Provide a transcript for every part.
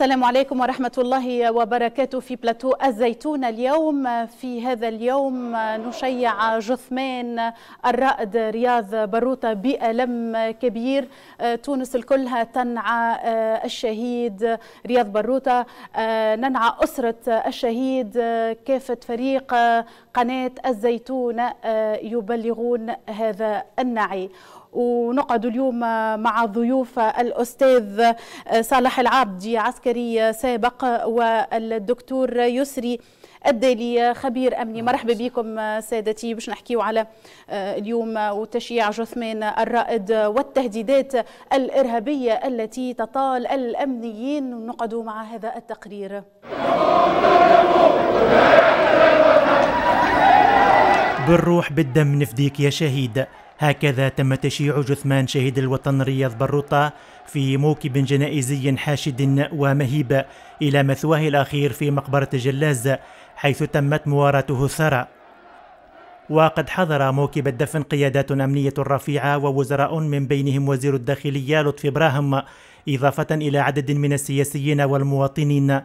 السلام عليكم ورحمة الله وبركاته في بلاتو الزيتون اليوم. في هذا اليوم نشيع جثمان الرائد رياض باروتة بألم كبير. تونس الكلها تنعى الشهيد رياض باروتة ننعى أسرة الشهيد. كافة فريق قناة الزيتون يبلغون هذا النعي. ونقعد اليوم مع ضيوف الأستاذ صالح العابدي عسكري سابق والدكتور يسري الدالي خبير أمني. مرحبا بكم سادتي. باش نحكيو على اليوم وتشييع جثمان الرائد والتهديدات الإرهابية التي تطال الأمنيين. ونقعد مع هذا التقرير. بالروح بالدم نفديك يا شهيد. هكذا تم تشييع جثمان شهيد الوطن رياض بروطة في موكب جنائزي حاشد ومهيب إلى مثواه الأخير في مقبرة جلاز حيث تمت مواراته الثرى وقد حضر موكب الدفن قيادات أمنية رفيعة ووزراء من بينهم وزير الداخلية لطفي براهم إضافة إلى عدد من السياسيين والمواطنين.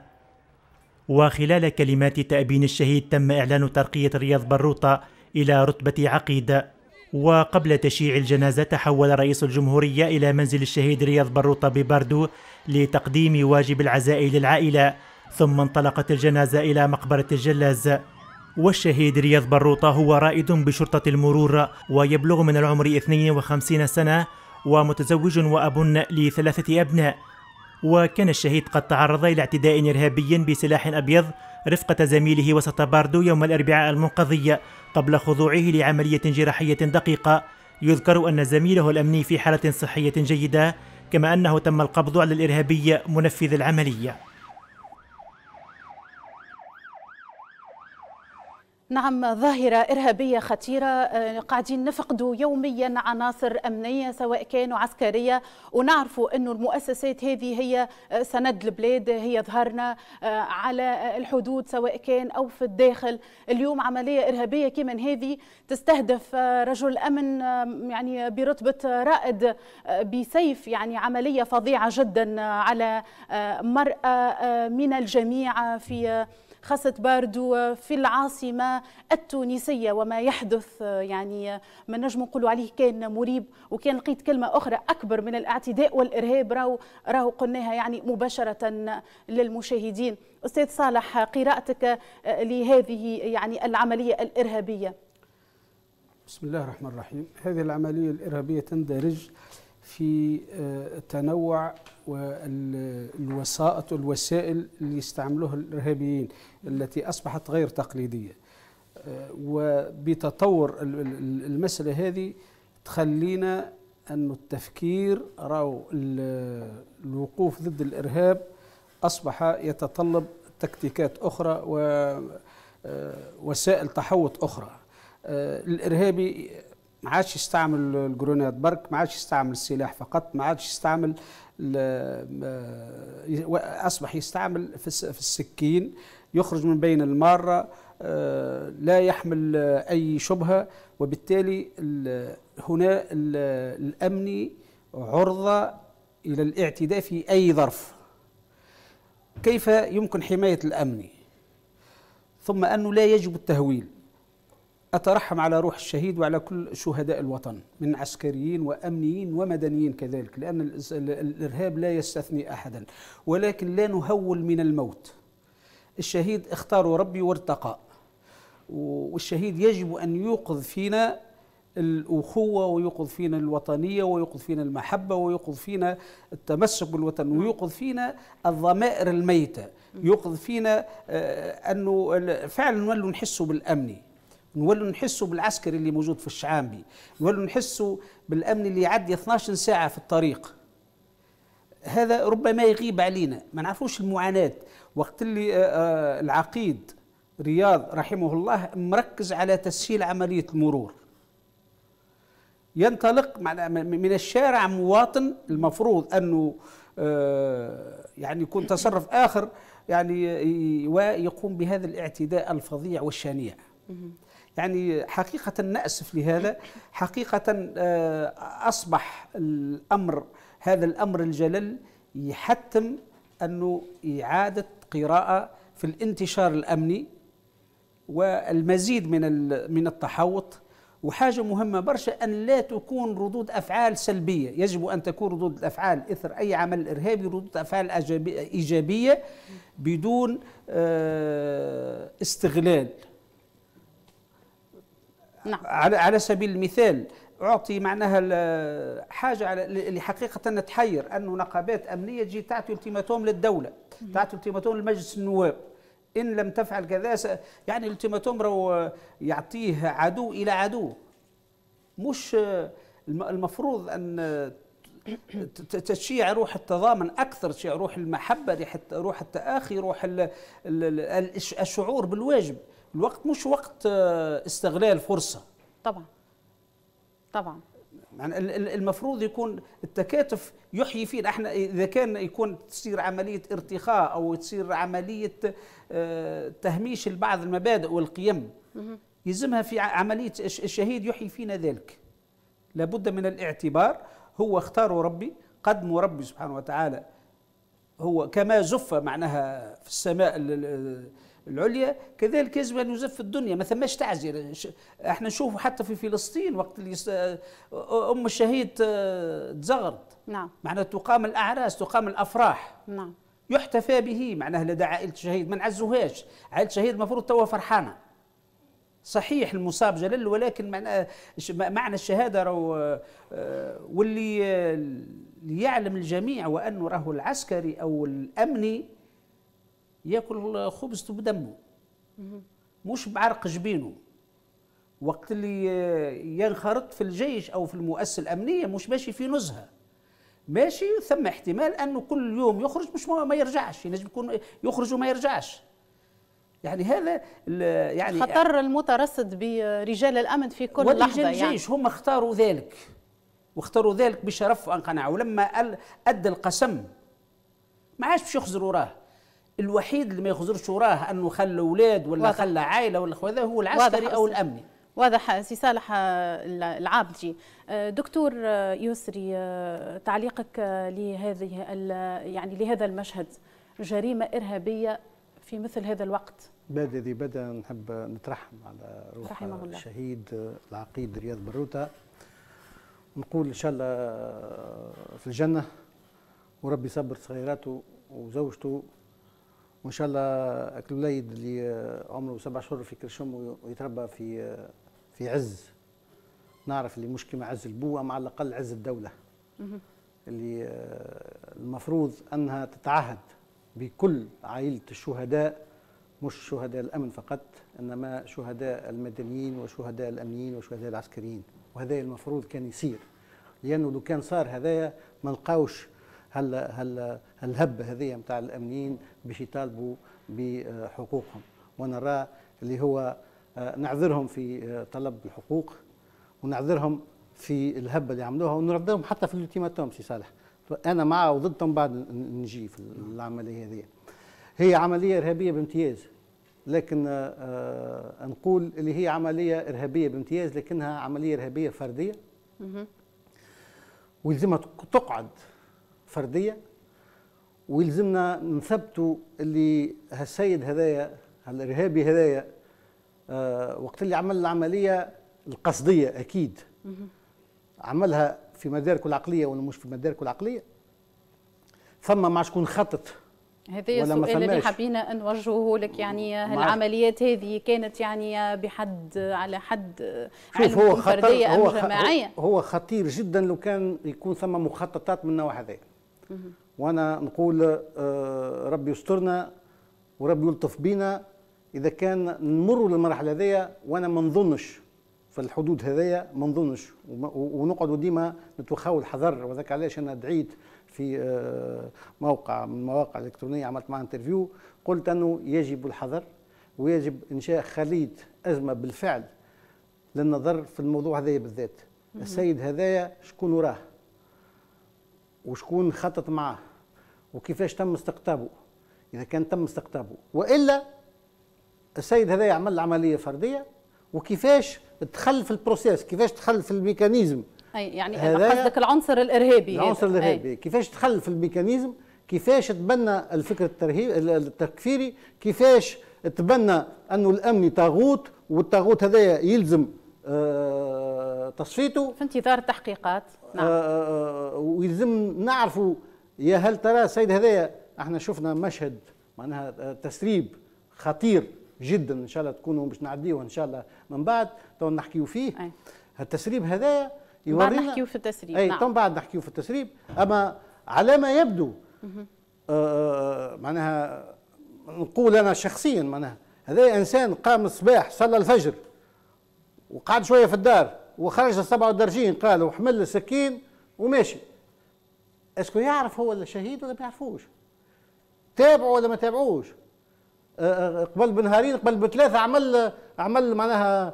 وخلال كلمات تأبين الشهيد تم إعلان ترقية رياض بروطة إلى رتبة عقيد. وقبل تشييع الجنازة تحول رئيس الجمهورية إلى منزل الشهيد رياض بروطة بباردو لتقديم واجب العزاء للعائلة ثم انطلقت الجنازة إلى مقبرة الجلاز. والشهيد رياض بروطة هو رائد بشرطة المرور ويبلغ من العمر 52 سنة ومتزوج وأب لثلاثة أبناء. وكان الشهيد قد تعرض إلى اعتداء إرهابي بسلاح أبيض رفقة زميله وسط باردو يوم الأربعاء المنقضي قبل خضوعه لعملية جراحية دقيقة. يذكر أن زميله الأمني في حالة صحية جيدة كما أنه تم القبض على الإرهابي منفذ العملية. نعم ظاهرة إرهابية خطيرة آه، قاعدين نفقدوا يوميا عناصر أمنية سواء كانوا عسكرية. ونعرفوا أنه المؤسسات هذه هي آه، سند البلاد هي ظهرنا آه، على الحدود سواء كان أو في الداخل. اليوم عملية إرهابية كما هذه تستهدف رجل أمن يعني برتبة رائد بسيف يعني عملية فظيعة جدا على مرأة من الجميع في خاصة باردو في العاصمة التونسية وما يحدث يعني ما نجم نقولوا عليه كان مريب وكان لقيت كلمة أخرى أكبر من الاعتداء والإرهاب. راهو راهو قلناها يعني مباشرة للمشاهدين. أستاذ صالح قراءتك لهذه يعني العملية الإرهابية؟ بسم الله الرحمن الرحيم. هذه العملية الإرهابية تندرج في تنوع والوسائط والوسائل اللي يستعملوها الإرهابيين التي أصبحت غير تقليدية. آه، وبتطور المسألة هذه تخلينا أن التفكير راو الوقوف ضد الإرهاب أصبح يتطلب تكتيكات أخرى ووسائل آه، تحوط أخرى. آه، الإرهابي ما عادش يستعمل الجرونات برك ما عادش يستعمل السلاح فقط ما عادش يستعمل أصبح يستعمل في السكين يخرج من بين المارة آه، لا يحمل أي شبهة وبالتالي هنا الامني عرضة إلى الاعتداء في أي ظرف. كيف يمكن حماية الأمن؟ ثم أنه لا يجب التهويل. أترحم على روح الشهيد وعلى كل شهداء الوطن من عسكريين وأمنيين ومدنيين كذلك لأن الإرهاب لا يستثني أحدا ولكن لا نهول من الموت. الشهيد اختاروا ربي وارتقى والشهيد يجب أن يوقظ فينا الأخوة ويوقظ فينا الوطنية ويوقظ فينا المحبة ويوقظ فينا التمسك بالوطن ويوقظ فينا الضمائر الميتة يوقظ فينا آه، أنه فعلا نحسوا بالأمن. نولوا نحسوا بالعسكري اللي موجود في الشعامبي نولوا نحسوا بالأمن اللي يعدي 12 ساعة في الطريق. هذا ربما يغيب علينا. ما نعرفوش المعاناة. وقت اللي آه، آه، العقيد رياض رحمه الله مركز على تسهيل عملية المرور. ينطلق من الشارع مواطن المفروض أنه آه، يعني يكون تصرف آخر يعني ويقوم بهذا الاعتداء الفظيع والشنيع. يعني حقيقة نأسف لهذا. حقيقة آه، أصبح الأمر هذا الأمر الجلل يحتم أنه إعادة قراءة في الانتشار الأمني والمزيد من من التحوط. وحاجة مهمة برشا أن لا تكون ردود أفعال سلبية. يجب أن تكون ردود الافعال إثر أي عمل إرهابي ردود أفعال إيجابية بدون آه، استغلال. نعم. على سبيل المثال أعطي معناها حاجة اللي حقيقة نتحير انه نقابات أمنية تجي تعطي التيماتوم للدولة تعطي التيماتوم لمجلس النواب. إن لم تفعل كذا يعني الالتيماتوم راهو يعطيه عدو إلى عدو. مش المفروض أن تشيع روح التضامن أكثر تشيع روح المحبة روح التآخي روح الشعور بالواجب. الوقت مش وقت استغلال فرصة. طبعا. طبعا. يعني المفروض يكون التكاتف يحيي فينا إحنا إذا كان يكون تصير عملية ارتخاء أو تصير عملية آه، تهميش لبعض المبادئ والقيم يلزمها في عملية الشهيد يحيي فينا ذلك. لابد من الاعتبار. هو اختاره ربي قدمه ربي سبحانه وتعالى. هو كما زف معناها في السماء العليا كذلك يجب أن يزف الدنيا. ما ثماش تعزيه إحنا نشوفوا حتى في فلسطين وقت اللي أم الشهيد تزغرت نعم. معناها تقام الأعراس تقام الأفراح. نعم. يحتفى به. معناها لدى عائلة الشهيد. ما نعزوهاش. عائلة الشهيد المفروض توا فرحانة. صحيح المصاب جلل ولكن معنى معنى الشهادة رو آه، واللي يعلم الجميع وأنه راهو العسكري أو الأمني ياكل خبزته بدمه مش بعرق جبينه. وقت اللي ينخرط في الجيش أو في المؤسسة الأمنية مش ماشي في نزهة. ماشي ثم احتمال أنه كل يوم يخرج مش ما يرجعش ينجم يكون يخرج وما يرجعش. يعني هذا يعني خطر المترصد برجال الأمن في كل لحظة يعني. الجيش هم اختاروا ذلك. واختاروا ذلك بشرف وان قناعه ولما ادى القسم ما عادش باش يخزر وراه الوحيد اللي ما يخزرش وراه أنه خلى أولاد ولا واضح. خلى عائلة ولا هذا هو العسكري أو الامني واضح سي صالح العابدي دكتور يسري تعليقك لهذه يعني لهذا المشهد. جريمة إرهابية في مثل هذا الوقت. بعد ذي بدأ نحب نترحم على روح الشهيد العقيد رياض بروتا نقول إن شاء الله في الجنة وربي يصبر صغيراته وزوجته. وإن شاء الله الوليد اللي عمره سبع شهور في كرشم ويتربى في في عز. نعرف اللي مش كما عز البوه مع الأقل عز الدولة. اللي المفروض أنها تتعهد بكل عائلة الشهداء مش شهداء الأمن فقط إنما شهداء المدنيين وشهداء الأمنيين وشهداء العسكريين. وهذا المفروض كان يصير. لأنه لو كان صار هذايا ما نلقاوش هل هل الهبه هذه نتاع الأمنيين باش يطالبوا بحقوقهم. ونرى اللي هو آه، نعذرهم في آه، طلب الحقوق ونعذرهم في الهبه اللي عملوها ونعذرهم حتى في الألتيماتوم سي صالح. أنا مع وضدهم بعد نجي في العملية هذه. هي عملية إرهابية بامتياز لكن آه نقول اللي هي عملية إرهابية بامتياز لكنها عملية إرهابية فردية. ويلزمها تقعد. فردية ويلزمنا نثبتوا اللي هالسيد هذايا هالإرهابي هذايا آه وقت اللي عمل العملية القصدية أكيد. عملها في مداركه العقلية ولا مش في مداركه العقلية. ثم مع شكون خطط هذا السؤال اللي حابين نوجهه لك يعني العمليات هذه كانت يعني بحد على حد علم هو فردية أم جماعية؟ هو خطير جدا لو كان يكون ثم مخططات من النوع هذا. وأنا نقول آه، ربي يسترنا وربي يلطف بينا. إذا كان نمر للمرحلة هذيا وأنا ما نظنش في الحدود هذيا ما نظنش. ونقعدوا ديما نتوخاو الحذر. وذاك علاش أنا دعيت في آه، موقع من المواقع الإلكترونية عملت معاه انترفيو قلت أنه يجب الحذر ويجب إنشاء خلية أزمة بالفعل للنظر في الموضوع هذايا بالذات. السيد هذايا شكون وراه؟ وشكون خطط معاه وكيفاش تم استقطابه إذا كان تم استقطابه. وإلا السيد هذا يعمل عملية فردية وكيفاش دخل في ال processus كيفاش دخل في الميكانيزم. أي يعني قصدك العنصر الإرهابي. العنصر الإرهابي. أي. كيفاش دخل في ال mécanisme كيفاش تبنى الفكر الترهيب التكفيري كيفاش تبنى أنه الامني طاغوت والطاغوت هذايا يلزم تصفيته. في انتظار التحقيقات. نعم. آه, آه، ويلزم نعرفوا يا هل ترى السيد هذايا إحنا شفنا مشهد معناها آه، تسريب خطير جدا إن شاء الله تكونوا باش نعديوه إن شاء الله من بعد تو نحكيو فيه. أي. التسريب هذايا يورينا بعد نحكيو في التسريب. أي نعم. بعد نحكيو في التسريب. أما على ما يبدو آه, آه، معناها نقول أنا شخصيا معناها هذا إنسان قام الصباح صلى الفجر. وقعد شوية في الدار وخرج السبعة والدرجين قال وحمل السكين وماشي. est-ce que يعرف هو الشهيد ولا ما يعرفوش تابعوا ولا ما تابعوش؟ آه، آه، قبل بنهارين قبل بثلاثه عمل عمل معناها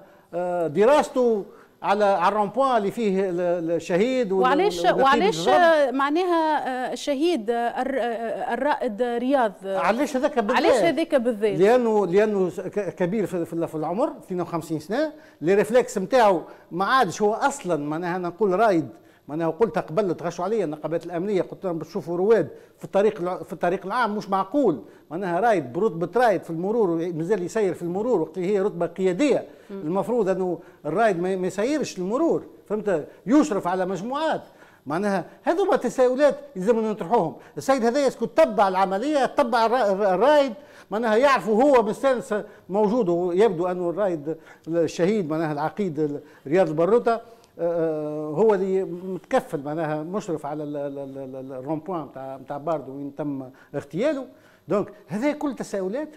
دراسته على على ال rond-point اللي فيه الشهيد وعلاش وعلاش معناها آه، الشهيد آه، آه، الرائد رياض. علاش هذاك بالذات؟ علاش هذاك بالذات؟ لأنه لأنه كبير في العمر 52 سنة. les réflexes نتاعو ما عادش هو أصلا معناها نقول رايد ما أنا قلت قبل تغشوا عليا النقابات الأمنية قلت لهم بتشوفوا رواد في الطريق في الطريق العام مش معقول. معناها رايد برتبه رايد في المرور مازال يسير في المرور وقت هي رتبة قيادية. المفروض أنه الرايد ما يسيرش المرور فهمت؟ يشرف على مجموعات. معناها هذوما تساؤلات يلزمنا نطرحوهم. السيد هذا يسكت تبع العملية تبع الرايد معناها يعرفوا هو مستانس موجود ويبدو أنه الرايد الشهيد معناها العقيد رياض البروته آه، هو اللي متكفل معناها مشرف على ال rond-point نتاع نتاع باردو وين تم اغتياله. donc هذه كل تساؤلات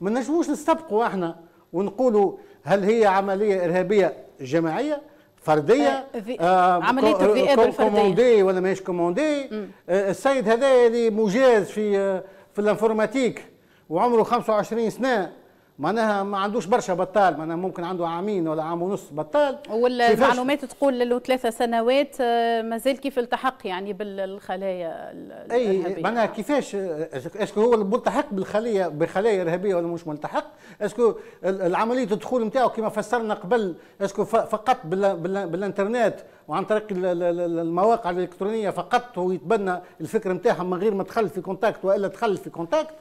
ما نجموش نستبقوا إحنا ونقولوا هل هي عملية إرهابية جماعية فردية آه, آه عملية الذئاب الفردية. commandée ولا ماهيش commandée. آه السيد هذا اللي مجاز في آه في ال informatique وعمره 25 سنة. معناها ما عندوش برشا بطال معناها ممكن عنده عامين ولا عام ونص بطال. والمعلومات تقول له ثلاثة سنوات آه، مازال كيف التحق يعني بالخلايا أي معناها كيفاش؟ est-ce que هو ملتحق بالخليه بخلايا ارهابيه ولا مش ملتحق؟ est-ce que العملية الدخول نتاعو كما فسرنا قبل est-ce que فقط بالإنترنت وعن طريق المواقع الإلكترونية فقط هو يتبنى الفكر نتاعهم من غير ما دخل في contact وإلا دخل في contact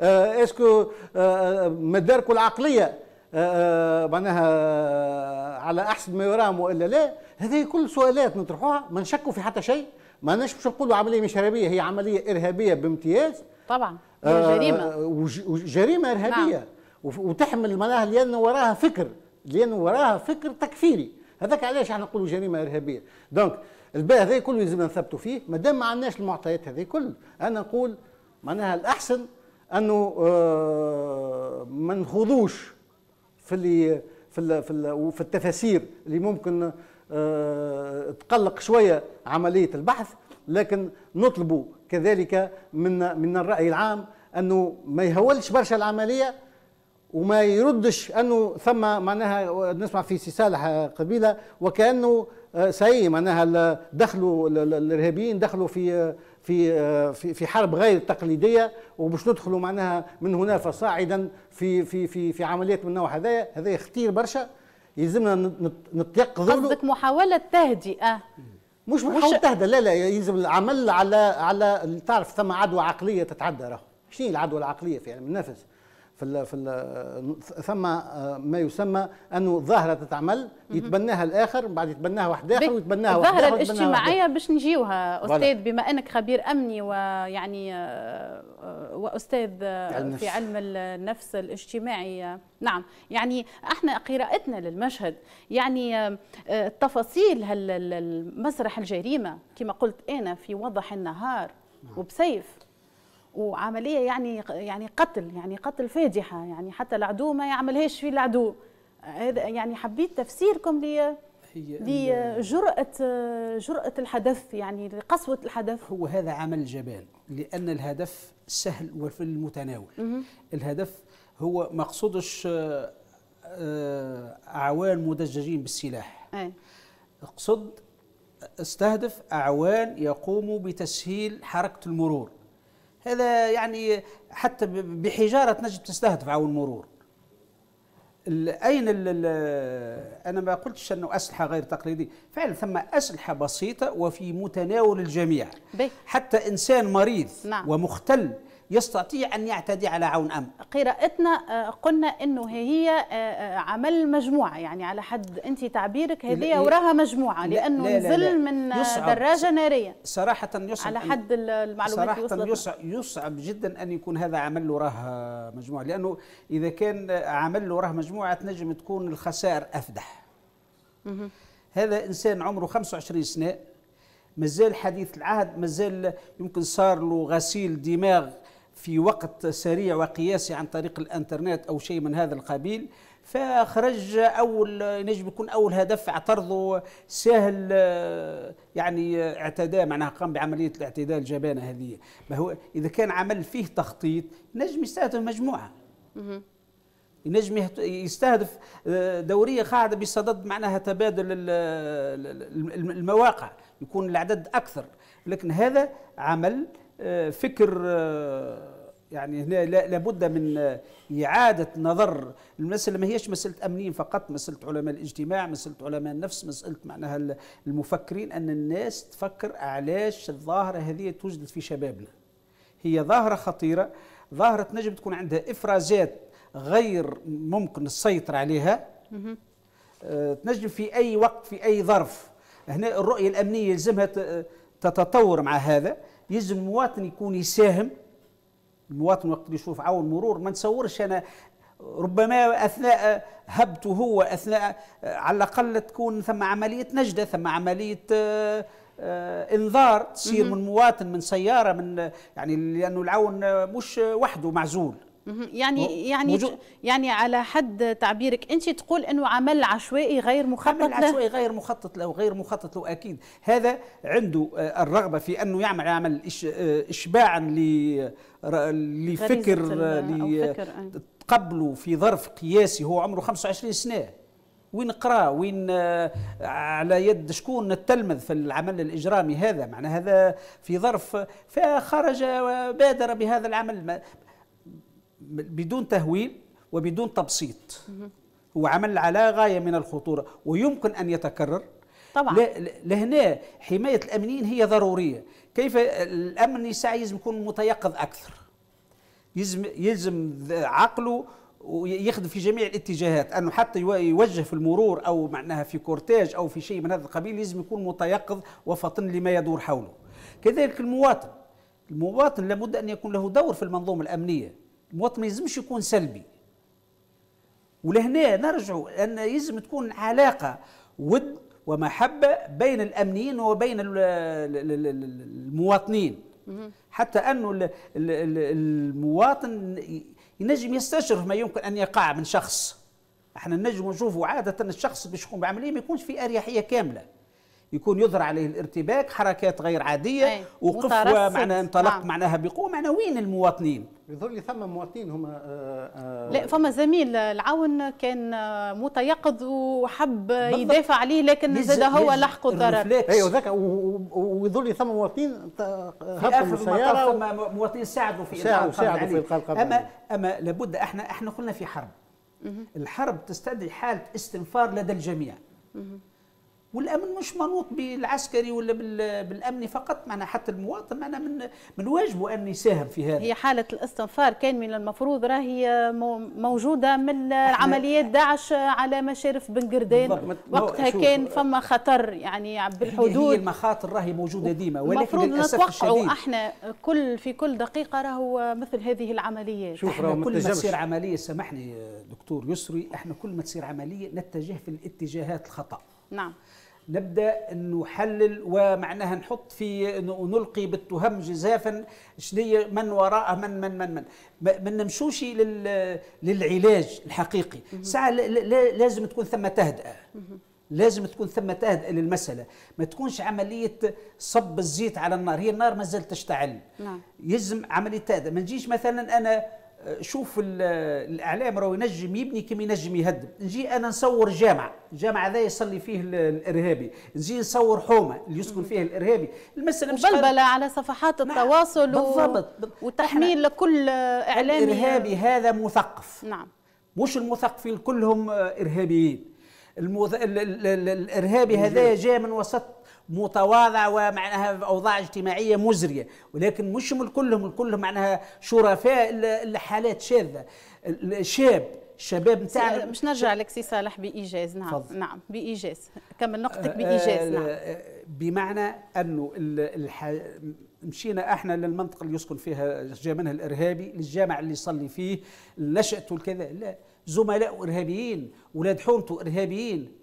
est-ce que آه مداركه العقلية آه معناها على أحسن ما يرام وإلا لا هذه كل سؤالات نطرحوها ما نشكوا في حتى شيء ما نش باش نقولوا عملية مش إرهابية هي عملية إرهابية بامتياز. طبعا جريمة. جريمة إرهابية. نعم. وتحمل معناها لأن وراها فكر لأن وراها فكر تكفيري. هذاك علاش إحنا نقولوا جريمة إرهابية. دونك الباء هذا كله يلزمنا نثبتوا فيه ما دام ما عندناش المعطيات هذه كل أنا نقول معناها الأحسن أنه آه، ما نخوضوش في اللي في في, في التفاسير اللي ممكن آه، تقلق شوية عملية البحث لكن نطلب كذلك من من الرأي العام أنه ما يهولش برشا العملية وما يردش أنه ثم معناها نسمع في سي صالح قبيلة وكأنه آه، سي معناها دخلوا الإرهابيين دخلوا في في في في حرب غير تقليدية وباش ندخلوا معناها من هنا فصاعدا في في في في عمليات من النوع هذايا. هذا خطير برشا. يلزمنا نتيقظوا قصدك محاولة تهدئه مش محاولة تهدئه لا لا يلزم العمل على على تعرف ثم عدوى عقلية تتعدى راهو. شنو العدوى العقلية في علم النفس في ال في ال ثم آه، ما يسمى أنه ظاهرة تتعمل يتبناها الآخر بعد يتبناها واحد آخر ويتبناها واحد آخر الظاهره الاجتماعية باش نجيوها أستاذ بما أنك خبير أمني ويعني آه، آه، وأستاذ في علم النفس. الاجتماعي. نعم يعني إحنا قراءتنا للمشهد يعني تفاصيل المسرح الجريمة كما قلت أنا في وضح النهار نعم. وبسيف. وعملية يعني يعني قتل يعني قتل فادحه يعني حتى العدو ما يعملهاش في العدو. هذا يعني حبيت تفسيركم ل لجرأة جرأة الحدث يعني لقسوة الحدث. هو هذا عمل جبان لأن الهدف سهل وفي المتناول. الهدف هو مقصودش آه، أعوان مدججين بالسلاح. أي. اقصد استهدف أعوان يقوموا بتسهيل حركة المرور. هذا يعني حتى بحجارة تنجم تستهدف عون المرور أين ال أنا ما قلتش أنه أسلحة غير تقليدية فعلا ثم أسلحة بسيطة وفي متناول الجميع بي. حتى إنسان مريض نعم. ومختل يستطيع أن يعتدي على عون أمن قراءتنا آه، قلنا أنه هي آه، آه، عمل مجموعة. يعني على حد أنت تعبيرك هذه وراها مجموعة لأنه لا لا نزل لا. من دراجة نارية. صراحة يصعب. على حد المعلومات صراحة يصعب, يصعب جدا أن يكون هذا عمل وراه مجموعة لأنه إذا كان عمل وراه مجموعة تنجم تكون الخسائر أفدح. هذا إنسان عمره 25 سنة مازال حديث العهد مازال يمكن صار له غسيل دماغ في وقت سريع وقياسي عن طريق الإنترنت أو شيء من هذا القبيل فخرج أول ينجم يكون أول هدف اعترضه سهل يعني اعتداء معناها قام بعملية الاعتداء الجبانة هذه. ما هو إذا كان عمل فيه تخطيط نجم يستهدف مجموعة. ينجم يستهدف دورية قاعدة بصدد معناها تبادل المواقع يكون العدد أكثر. لكن هذا عمل آه، فكر آه، يعني هنا لابد من آه، إعادة نظر المسألة ما هيش مسألة أمنيين فقط مسألة علماء الاجتماع مسألة علماء النفس مسألة معناها المفكرين أن الناس تفكر علاش الظاهرة هذه توجد في شبابنا. هي ظاهرة خطيرة ظاهرة تنجم تكون عندها إفرازات غير ممكن السيطرة عليها. تنجم في أي وقت في أي ظرف. هنا الرؤية الأمنية يلزمها تتطور مع هذا. يلزم المواطن يكون يساهم. المواطن وقت اللي يشوف عون مرور ما نتصورش أنا ربما أثناء هبته هو أثناء على الأقل تكون ثم عملية نجدة ثم عملية آه، آه، إنذار تصير من مواطن من سيارة من يعني لأنه العون مش وحده معزول. يعني يعني يعني على حد تعبيرك انت تقول إنه عمل عشوائي غير مخطط عمل عشوائي غير مخطط له غير مخطط له أكيد. هذا عنده آه، الرغبة في أنه يعمل عمل آه، اشباعا لفكر قبله في ظرف قياسي هو عمره 25 سنة. وين قرأ؟ وين آه، على يد شكون التلمذ في العمل الإجرامي هذا؟ معنى هذا في ظرف فخرج وبادر بهذا العمل. بدون تهويل وبدون تبسيط. هو عمل على غاية من الخطورة ويمكن أن يتكرر. طبعا. لهنا حماية الأمنيين هي ضرورية. كيف الأمن يسعى يلزم يكون متيقظ أكثر؟ يلزم يلزم عقله ويخدم في جميع الاتجاهات. أنه حتى يوجه في المرور أو معناها في كورتاج أو في شيء من هذا القبيل لازم يكون متيقظ وفطن لما يدور حوله. كذلك المواطن. المواطن لابد أن يكون له دور في المنظومة الأمنية. المواطن ما يلزمش يكون سلبي. ولهنا نرجعوا أن يلزم تكون علاقة ود ومحبة بين الأمنيين وبين المواطنين. حتى انه المواطن ينجم يستشرف ما يمكن أن يقع من شخص. إحنا نجم نشوفوا عادة الشخص باش يقوم بعملية ما يكونش في أريحية كاملة. يكون يظهر عليه الارتباك حركات غير عادية وقف معناها انطلق نعم. معناها بقوة. معناها وين المواطنين؟ يظهر لي ثم مواطنين هم آه آه لا فما زميل العون كان متيقظ وحب يدافع عليه لكن زاد هو لحقه الضرر أيوه ذاك ويظهر لي ثم مواطنين في آخر السيارة ثم مواطنين ساعدوا في ساعدوا ساعدوا في القلق اما أما لابد إحنا إحنا قلنا في حرب. الحرب تستدعي حالة استنفار لدى الجميع. والأمن مش منوط بالعسكري ولا بالأمني فقط معنا حتى المواطن معنا من من واجبه ان يساهم في هذا. هي حالة الاستنفار كان من المفروض راهي موجودة من عمليات داعش على مشارف بن قردان. وقتها كان فما خطر يعني بالحدود. هي المخاطر راهي موجودة ديما ولكن المفروض نتوقعوا إحنا كل في كل دقيقة راهو مثل هذه العمليات. شوف إحنا كل ما تصير عملية سامحني دكتور يسري إحنا كل ما تصير عملية نتجه في الاتجاهات الخطأ. نعم. نبدأ نحلل ومعناها نحط في نلقي بالتهم جزافا شنو من وراءه من من من من. ما نمشوش للعلاج الحقيقي. ساعة لازم تكون ثم تهدئه لازم تكون ثم تهدئه للمسألة. ما تكونش عملية صب الزيت على النار. هي النار ما زالت تشتعل. نعم. يلزم عملية تهدئه ما نجيش مثلا أنا شوف الإعلام راهو ينجم يبني كما ينجم يهدم. نجي أنا نصور جامع الجامع هذا يصلي فيه الإرهابي. نجي نصور حومة اللي يسكن فيها الإرهابي. المسألة مش بلبلة على صفحات نعم التواصل بالضبط وتحميل لكل إعلامي. الإرهابي هذا مثقف. نعم. مش المثقفين كلهم إرهابيين. الموذ... ال... ال... ال... الإرهابي هذا جاء من وسط متواضع ومعناها أوضاع اجتماعية مزرية ولكن مش من كلهم كلهم معناها شرفاء الحالات شاذة. الشاب الشباب نتاعنا مش نرجع لك سي صالح بإيجاز نعم فضل. نعم بإيجاز. كمل نقطتك بإيجاز نعم. بمعنى أنه الح... مشينا إحنا للمنطقة اللي يسكن فيها جاء منها الإرهابي للجامع اللي يصلي فيه نشأته الكذا لا زملاء إرهابيين ولاد حومته إرهابيين.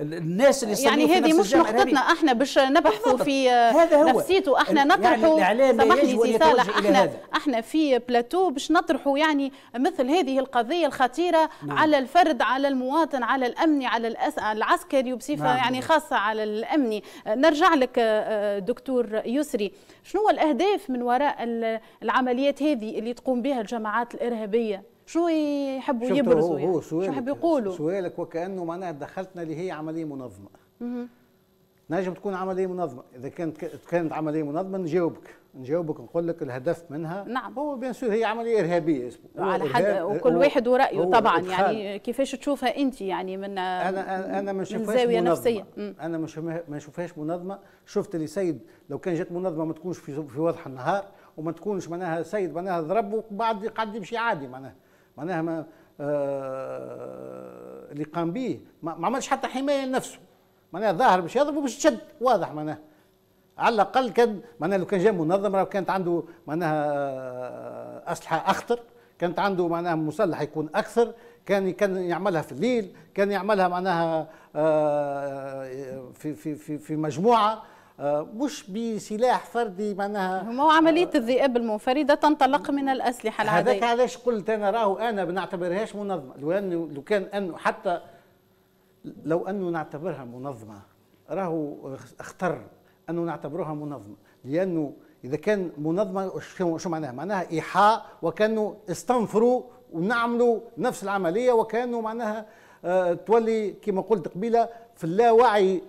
الناس اللي يعني هذه مش نقطتنا إحنا باش نبحثوا في هذا هو. نفسيته إحنا نطرحوا. يعني سامحني سي صالح إحنا هذا. إحنا في بلاتو باش نطرحوا يعني مثل هذه القضية الخطيرة نعم. على الفرد على المواطن على الامني على العسكري وبصفة نعم. يعني خاصة على الامني نرجع لك آه، دكتور يسري. شنو الأهداف من وراء العمليات هذه اللي تقوم بها الجماعات الإرهابية؟ شو يحبوا يبرزوا يعني؟ هو شو يحبوا يقولوا؟ سؤالك وكأنه معناها دخلتنا اللي هي عملية منظمة. نجم تكون عملية منظمة. إذا كانت كانت عملية منظمة نجاوبك. نجاوبك نقول لك الهدف منها. نعم. هو بيان سور هي عملية إرهابية على حد وكل واحد ورأيه طبعا. يعني كيفاش تشوفها أنت؟ يعني من أنا أنا ما نشوفهاش منظمة. نفسية. أنا ما نشوفهاش منظمة. شفت اللي سيد لو كان جات منظمة ما تكونش في في وضح النهار وما تكونش معناها سيد معناها ضرب وبعد قاعد يمشي عادي معناها. معناها ما آه اللي قام به ما عملش حتى حماية لنفسه. معناها ظاهر باش يضرب وباش تشد واضح معناها. على الأقل كان معناها لو كان جاي منظم راه كانت عنده معناها آه، أسلحة أخطر كانت عنده معناها مسلح يكون أكثر كان كان يعملها في الليل كان يعملها معناها آه، في في في في مجموعة. آه، مش بسلاح فردي معناها. هو عملية الذئاب المنفردة تنطلق من الأسلحة العادية. هذاك علاش قلت أنا راهو أنا بنعتبرهاش منظمة. لأنه لو كان أنه حتى لو أنه نعتبرها منظمة راهو اختر أنه نعتبرها منظمة. لأنه إذا كان منظمة شو معناها؟ معناها إيحاء وكانوا استنفروا ونعملوا نفس العملية وكانوا معناها آه، تولي كما قلت قبيلة في اللاوعي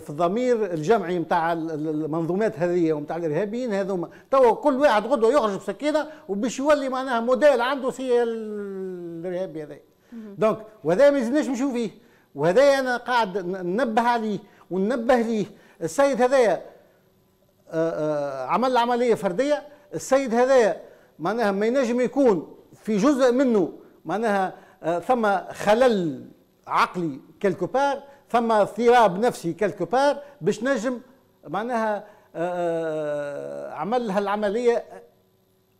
في الضمير الجمعي نتاع المنظومات هذه ونتاع الإرهابيين هذوما توا كل واحد غدوة يخرج بسكينة وباش يولي معناها موديل عنده سي الإرهابي هذا. donc وهذا ما يلزمناش نشوف فيه. وهذا أنا قاعد ننبه عليه وننبه ليه. السيد هذايا آه، آه، عمل عمليه فردية. السيد هذايا معناها ما ينجم يكون في جزء منه معناها آه، ثم خلل عقلي quelque part. ثم اضطراب نفسي quelque part باش نجم معناها آه، آه، عمل هالعمليه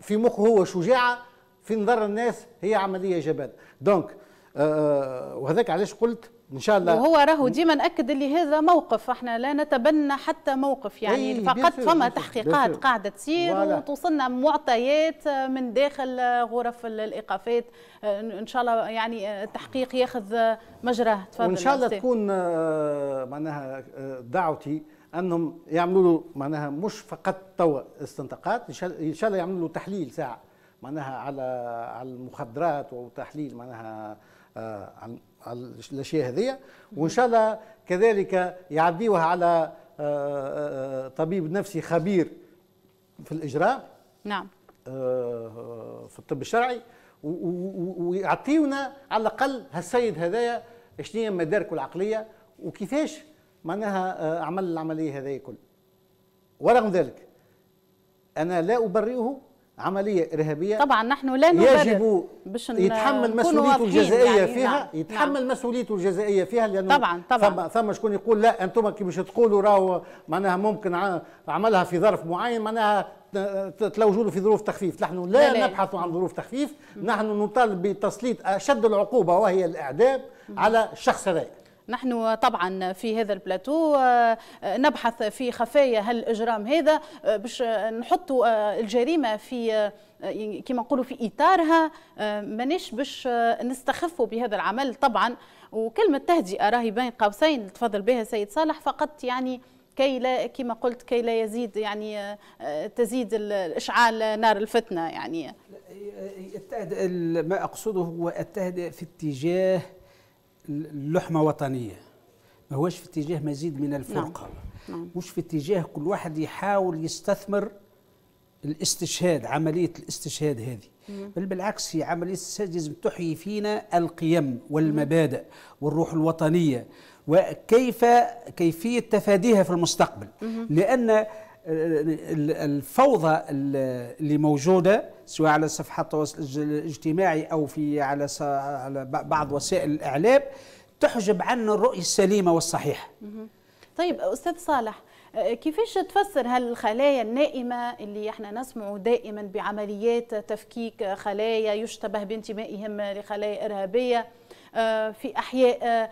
في مخه هو شجاعه في نظر الناس هي عملية جبان donc وهذاك علاش قلت إن شاء الله. وهو راهو ديما نأكد اللي هذا موقف. إحنا لا نتبنى حتى موقف يعني. أي فقط فما تحقيقات قاعدة تصير وتوصلنا معطيات من داخل غرف الإيقافات. إن شاء الله يعني التحقيق ياخذ مجراه تفضل وإن شاء الله تكون آه، معناها آه، دعوتي أنهم يعملوا له معناها مش فقط توا استنطاقات إن شاء الله يعملوا له تحليل ساعة معناها على على المخدرات وتحليل معناها آه، عن الأشياء هذه وإن شاء الله كذلك يعديوها على آه، آه، طبيب نفسي خبير في الإجراء نعم. في الطب الشرعي ويعطيونا على الأقل هالسيد هذايا شنو هي مداركه العقلية وكيفاش معناها عمل العملية هذه كل ورغم ذلك أنا لا أبرئه عملية إرهابية طبعا نحن لا نبرر يجب يتحمل مسؤوليته الجزائية يعني. فيها نعم. يتحمل نعم. مسؤوليته الجزائية فيها لأنه طبعا طبعا. ثم, ثم شكون يقول لا؟ أنتم كي باش تقولوا راهو معناها ممكن عملها في ظرف معين معناها تلوجوا له في ظروف تخفيف. نحن لا, لا نبحث عن ظروف تخفيف. نحن نطالب بتسليط أشد العقوبة وهي الإعدام على الشخص هذا نحن طبعا في هذا البلاتو آه، نبحث في خفايا هالاجرام هذا آه، باش نحطوا آه، الجريمة في كما نقولوا في إطارها مانيش باش نستخفوا بهذا العمل طبعا. وكلمة تهدئة راهي بين قوسين تفضل بها سيد صالح فقط يعني كي لا كما قلت كي لا يزيد يعني تزيد الإشعال نار الفتنة يعني. ما أقصده هو التهدئة في اتجاه اللحمة وطنية. ما هوش في اتجاه مزيد من الفرقة. نعم. نعم. مش في اتجاه كل واحد يحاول يستثمر الاستشهاد عملية الاستشهاد هذه. بل بالعكس هي عملية استساج لازم تحيي فينا القيم والمبادئ والروح الوطنية. وكيف كيفية تفاديها في المستقبل. لأن الفوضى اللي موجودة سواء على صفحات التواصل الاجتماعي أو في على على بعض وسائل الإعلام تحجب عنا الرؤية السليمة والصحيحة. طيب أستاذ صالح كيفاش تفسر هالخلايا النائمة اللي إحنا نسمع دائما بعمليات تفكيك خلايا يشتبه بانتمائهم لخلايا إرهابية في أحياء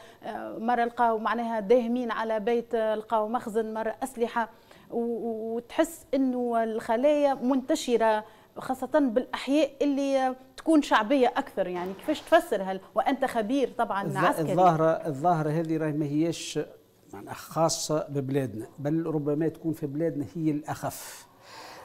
مرة لقاو معناها داهمين على بيت لقاو مخزن مرة أسلحة وتحس إنه الخلايا منتشرة خاصة بالأحياء اللي تكون شعبية أكثر. يعني كيفاش تفسر هل وأنت خبير طبعا عسكري. الظاهرة الظاهرة هذه راهي ما هيش خاصة ببلادنا بل ربما تكون في بلادنا هي الأخف.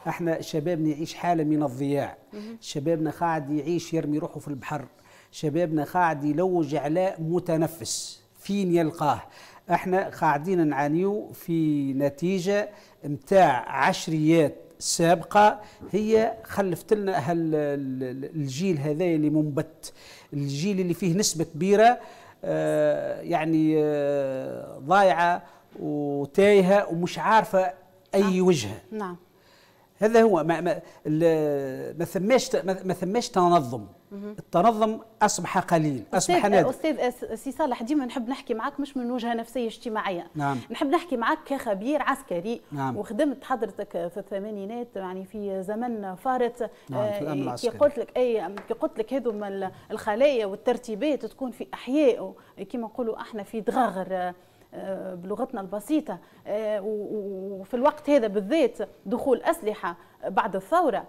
إحنا شبابنا يعيش حالة من الضياع. شبابنا قاعد يعيش يرمي روحه في البحر. شبابنا قاعد يلوج على متنفس فين يلقاه؟ إحنا قاعدين نعانيو في نتيجة متاع عشريات سابقة هي خلفت لنا الجيل هذا اللي منبت. الجيل اللي فيه نسبة كبيرة آه يعني آه ضايعة وتايهة ومش عارفة أي نعم. وجهة. نعم. هذا هو. ما ما, ما ثماش ما ثماش تنظم. التنظم أصبح قليل أصبح نادر. أستاذ سي صالح ديما نحب نحكي معك مش من وجهة نفسية اجتماعية. نعم. نحب نحكي معك كخبير عسكري. نعم. وخدمت حضرتك في الثمانينات يعني في زمن فارط نعم. آه كي قلت لك اي كي قلت لك هذو الخلايا والترتيبات تكون في أحياء. كما نقولوا إحنا في دغاغر آه، بلغتنا البسيطة. آه، وفي الوقت هذا بالذات دخول أسلحة بعد الثورة.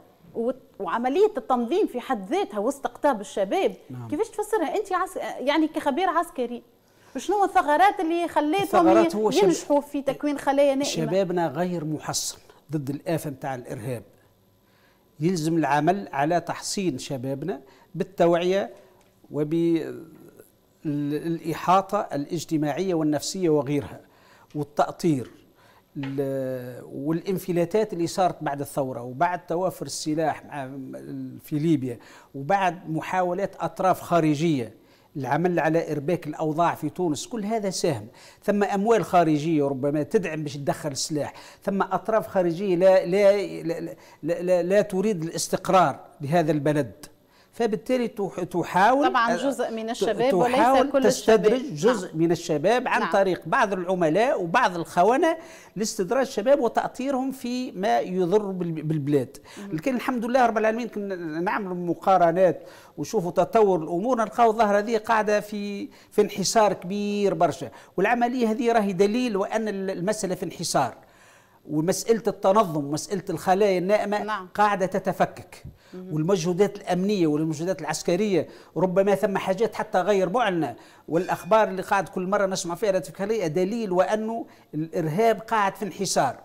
وعملية التنظيم في حد ذاتها وسط أقطاب الشباب. نعم. كيفاش تفسرها؟ أنت عس... يعني كخبير عسكري. شنو الثغرات اللي خليتهم ينجحوا في تكوين خلايا نائمة؟ شبابنا غير محصن ضد الآفة نتاع الإرهاب. يلزم العمل على تحصين شبابنا بالتوعية وب الإحاطة الاجتماعية والنفسية وغيرها. والتأطير. والانفلاتات اللي صارت بعد الثورة وبعد توافر السلاح في ليبيا وبعد محاولات أطراف خارجية العمل على إرباك الأوضاع في تونس كل هذا ساهم. ثم أموال خارجية ربما تدعم باش تدخل السلاح. ثم أطراف خارجية لا, لا, لا, لا, لا, لا تريد الاستقرار لهذا البلد. فبالتالي تحاول طبعا جزء من الشباب وليس كل تستدرج الشباب. جزء نعم. من الشباب عن نعم. طريق بعض العملاء وبعض الخونة لاستدراج الشباب وتأطيرهم في ما يضر بالبلاد لكن الحمد لله رب العالمين كنا نعمل مقارنات وشوفوا تطور الأمور نلقاو الظاهرة هذه قاعدة في في انحسار كبير برشا والعملية هذه راهي دليل وأن المسألة في انحسار ومسألة التنظم ومسألة الخلايا النائمة نعم. قاعدة تتفكك. والمجهودات الأمنية والمجهودات العسكرية ربما ثم حاجات حتى غير معلنة والأخبار اللي قاعد كل مرة نسمع فيها الاتفاقية دليل وأنه الإرهاب قاعد في انحسار.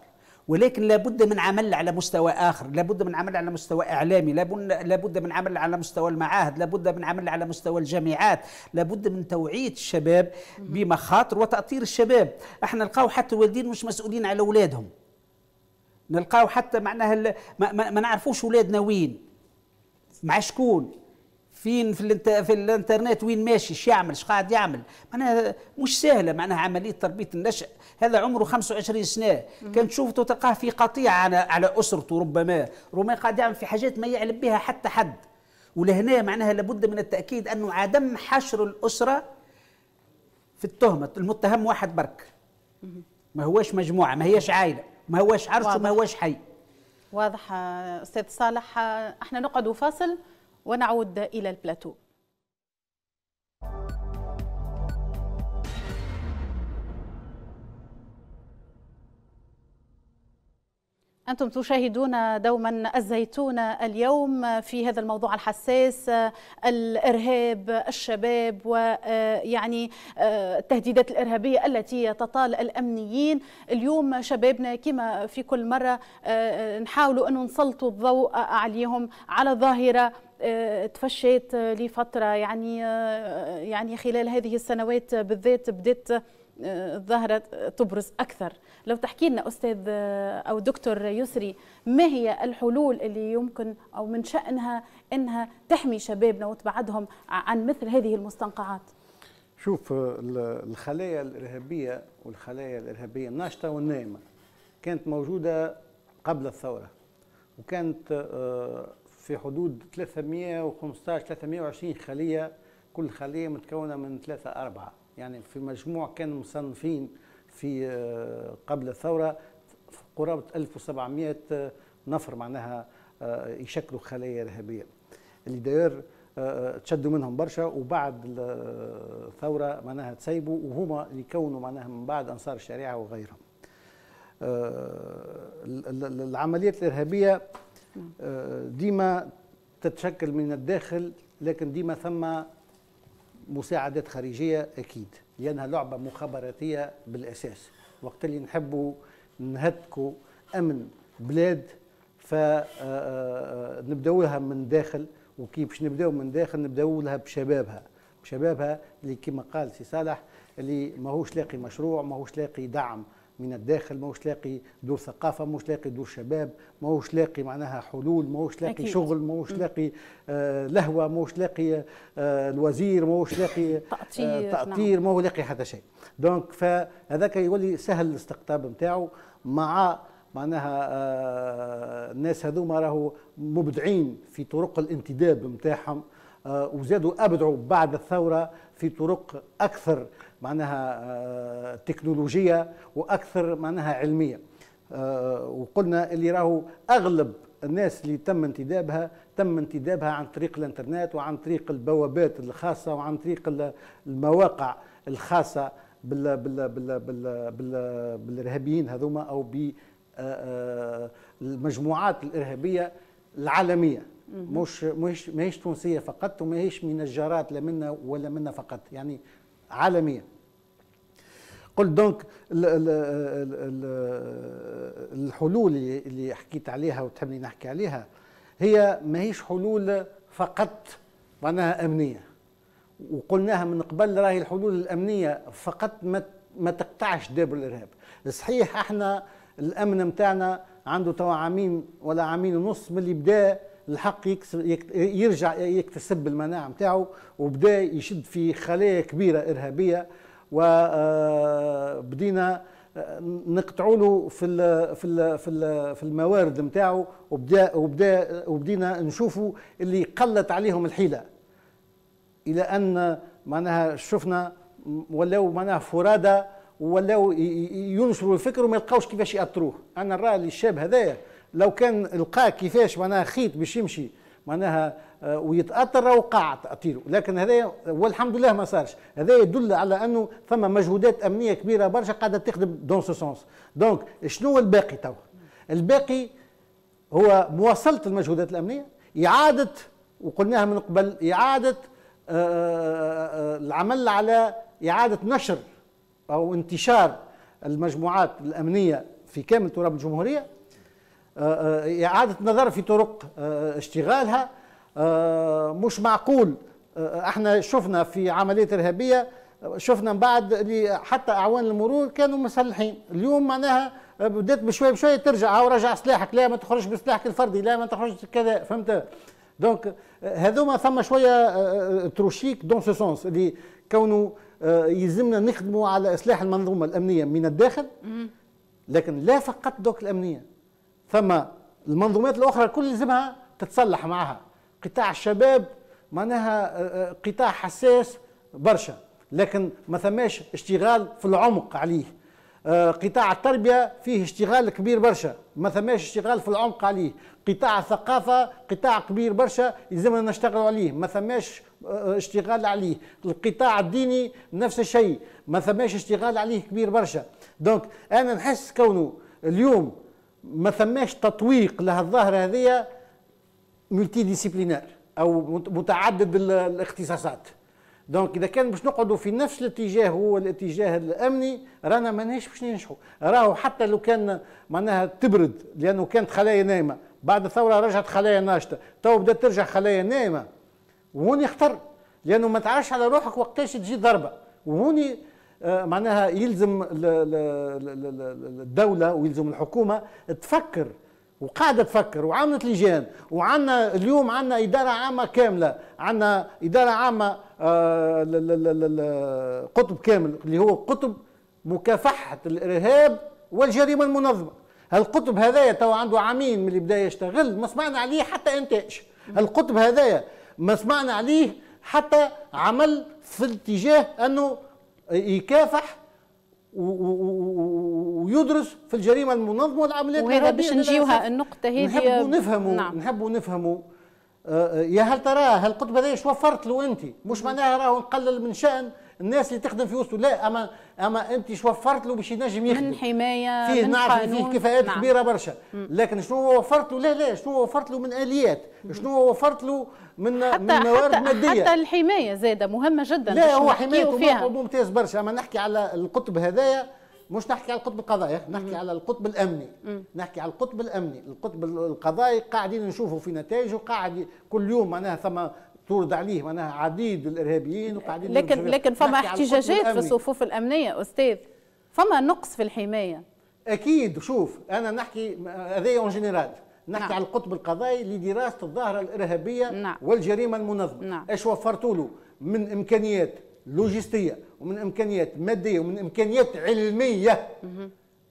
ولكن لابد من عمل على مستوى آخر لابد من عمل على مستوى إعلامي لابد من عمل على مستوى المعاهد لابد من عمل على مستوى الجامعات لابد من توعية الشباب بمخاطر وتأطير الشباب. إحنا نلقاو حتى الوالدين مش مسؤولين على أولادهم. نلقاو حتى معناها ما, ما, ما نعرفوش ولادنا وين. مع شكون؟ فين في, الانت في الانترنت وين ماشي؟ إيش يعمل؟ إيش قاعد يعمل؟ معناها مش سهلة معناها عملية تربية النشء هذا عمره 25 سنة. كان تشوفه تلقاه في قطيعه على على أسرته ربما. ربما قاعد يعمل في حاجات ما يعلم بها حتى حد. ولهنا معناها لابد من التأكيد أنه عدم حشر الأسرة في التهمة. المتهم واحد برك. ما هوش مجموعة ما هيش عائلة. ما هوش عرش وما هوش حي. واضح أستاذ صالح. إحنا نقعد فاصل ونعود إلى البلاتو. أنتم تشاهدون دوما الزيتون اليوم في هذا الموضوع الحساس الإرهاب الشباب ويعني التهديدات الإرهابية التي تطال الأمنيين. اليوم شبابنا كما في كل مرة نحاولوا أن نسلطوا الضوء عليهم على ظاهرة تفشيت لفترة يعني يعني خلال هذه السنوات بالذات بدأت الظاهرة تبرز أكثر. لو تحكي لنا أستاذ أو دكتور يسري ما هي الحلول اللي يمكن أو من شأنها أنها تحمي شبابنا وتبعدهم عن مثل هذه المستنقعات؟ شوف الخلايا الإرهابية والخلايا الإرهابية الناشطة والنائمة كانت موجودة قبل الثورة وكانت آه، في حدود 315 320 خلية. كل خلية متكونة من ثلاثة أربعة. يعني في مجموع كان مصنفين في آه، قبل الثورة قرابة 1700 نفر معناها آه، يشكلوا خلايا إرهابية اللي داير تشدوا منهم برشا وبعد الثورة معناها تسيبوا وهما اللي يكونوا معناها من بعد أنصار الشريعة وغيرهم. العمليات الإرهابية ديما تتشكل من الداخل لكن ديما ثم مساعدات خارجية أكيد لأنها لعبة مخابراتية بالأساس. وقت اللي نحبوا نهتكوا أمن بلاد فنبدأوا لها من داخل. باش نبداو من داخل؟ نبداو لها بشبابها. بشبابها اللي كما قال سي صالح اللي ماهوش لاقي مشروع ماهوش لاقي دعم. من الداخل ماهوش لاقي دور ثقافة ماهوش لاقي دور شباب ماهوش لاقي معناها حلول ماهوش لاقي أكيد. شغل ماهوش لاقي آه لهوة ماهوش لاقي آه الوزير ماهوش لاقي تأطير, آه تأطير نعم. ماهو لاقي حتى شيء دونك فهذاك يولي سهل الاستقطاب نتاعو مع معناها آه الناس هذوما راهو مبدعين في طرق الانتداب نتاعهم وزادوا ابدعوا بعد الثورة في طرق أكثر معناها آه تكنولوجية وأكثر معناها علمية. آه وقلنا اللي راهو أغلب الناس اللي تم انتدابها تم انتدابها عن طريق الإنترنت وعن طريق البوابات الخاصة وعن طريق المواقع الخاصة بال بال بال بال بال بالإرهابيين هذوما أو ب المجموعات الإرهابية العالمية. مش مش ماهيش تونسية فقط وماهيش من الجارات لا منا ولا منا فقط يعني عالميه قلت دونك الحلول اللي حكيت عليها وتحبني نحكي عليها هي ماهيش حلول فقط معناها أمنية. وقلناها من قبل راهي الحلول الأمنية فقط ما ما تقطعش دابر الإرهاب. صحيح إحنا الأمن نتاعنا عنده توا عامين ولا عامين ونص من اللي بدأ الحق يرجع يكتسب المناعة نتاعو وبدا يشد في خلايا كبيرة إرهابية وبدينا آه، نقطعوا له في ال في ال في ال في الموارد نتاعو وبدا وبدا وبدينا نشوفوا اللي قلت عليهم الحيلة. إلى أن معناها شفنا ولاو معناها فرادى ولاو ينشروا الفكر وما يلقاوش كيفاش يأثروه. أنا نرى اللي الشاب هذايا لو كان لقى كيفاش معناها خيط باش يمشي معناها آه، ويتأثر قاع تأثيره. لكن هذا والحمد لله ما صارش. هذا يدل على أنه ثم مجهودات أمنية كبيرة برشا قاعدة تخدم dans ce sens donc شنو الباقي تو الباقي هو مواصلة المجهودات الأمنية إعادة وقلناها من قبل إعادة آه، آه، العمل على إعادة نشر أو انتشار المجموعات الأمنية في كامل تراب الجمهورية. آه، إعادة نظر في طرق آه، اشتغالها. مش معقول. إحنا شفنا في عملية إرهابية شفنا من بعد اللي حتى أعوان المرور كانوا مسلحين. اليوم معناها بدأت بشوي بشوي ترجع. أو رجع سلاحك. لا ما تخرج بسلاحك الفردي. لا ما تخرج كذا. فهمت؟ donc هذوما ثم شوية تروشيك dans ce sens. اللي كونه آه، يلزمنا نخدموا على إصلاح المنظومة الأمنية من الداخل لكن لا فقط دوك الأمنية. ثم المنظومات الأخرى كل لازمها تتصلح معها. قطاع الشباب معناها آه، آه، قطاع حساس برشا لكن ما ثماش اشتغال في العمق عليه. قطاع التربية فيه اشتغال كبير برشا ما ثماش اشتغال في العمق عليه. قطاع الثقافة قطاع كبير برشا يلزمنا نشتغل عليه ما ثماش اشتغال عليه. القطاع الديني نفس الشيء ما ثماش اشتغال عليه كبير برشا. donc أنا نحس كونه اليوم ما ثماش تطويق لهالظاهرة هذه multidisciplinaire أو متعدد الاختصاصات. donc إذا كان باش نقعدوا في نفس الاتجاه هو الاتجاه الأمني رانا ماناش باش ننجحوا. راهو حتى لو كان معناها تبرد لأنه كانت خلايا نايمة. بعد الثورة رجعت خلايا ناشطة. تو بدات ترجع خلايا نايمة. وهوني خطر لأنه ما تعرفش على روحك وقتاش تجي ضربة. وهوني معناها يلزم الدولة ويلزم الحكومة تفكر وقاعدة تفكر وعملت لجان وعندنا اليوم عندنا إدارة عامة كاملة عندنا إدارة عامة آه قطب كامل اللي هو قطب مكافحة الإرهاب والجريمة المنظمة. هالقطب هذايا تو عنده عامين من اللي بدأ يشتغل ما سمعنا عليه حتى إنتاج. هالقطب هذايا ما سمعنا عليه حتى عمل في الاتجاه أنه يكافح ويدرس في الجريمة المنظمة والعمليات وهذا باش نجيوها النقطة هذه. نحبوا نفهموا نعم. نحبوا نفهموا. آه يا هل ترى هالقطب هذا إيش وفرت له أنت؟ مش معناها راهو نقلل من شأن الناس اللي تخدم في وسطه. لا اما أما أنت شو وفرت له باش ينجم يخدم. من حماية فيه من نعرف قانون. فيه كفاءات نعم. كبيرة برشا. لكن شنو وفرت له؟ لا لا شنو وفرت له من آليات. شنو وفرت له من حتى من موارد حتى مادية. حتى الحماية زاده مهمة جدا لا هو فيها. ممتاز برشا. اما نحكي على القطب هذايا مش نحكي على القطب القضائي نحكي على القطب الأمني. نحكي على القطب الأمني. القطب القضائي قاعدين نشوفوا في نتائجه قاعد كل يوم معناها ثم تورد عليه معناها عديد الإرهابيين وقاعدين لكن لكن فما احتجاجات في. الصفوف الأمنية أستاذ. فما نقص في الحماية. أكيد شوف أنا نحكي هذايا en général نحكي نعم. على القطب القضائي لدراسه الظاهرة الإرهابية نعم. والجريمة المنظمة نعم. إيش وفرتوا له من إمكانيات لوجستية ومن إمكانيات مادية ومن إمكانيات علمية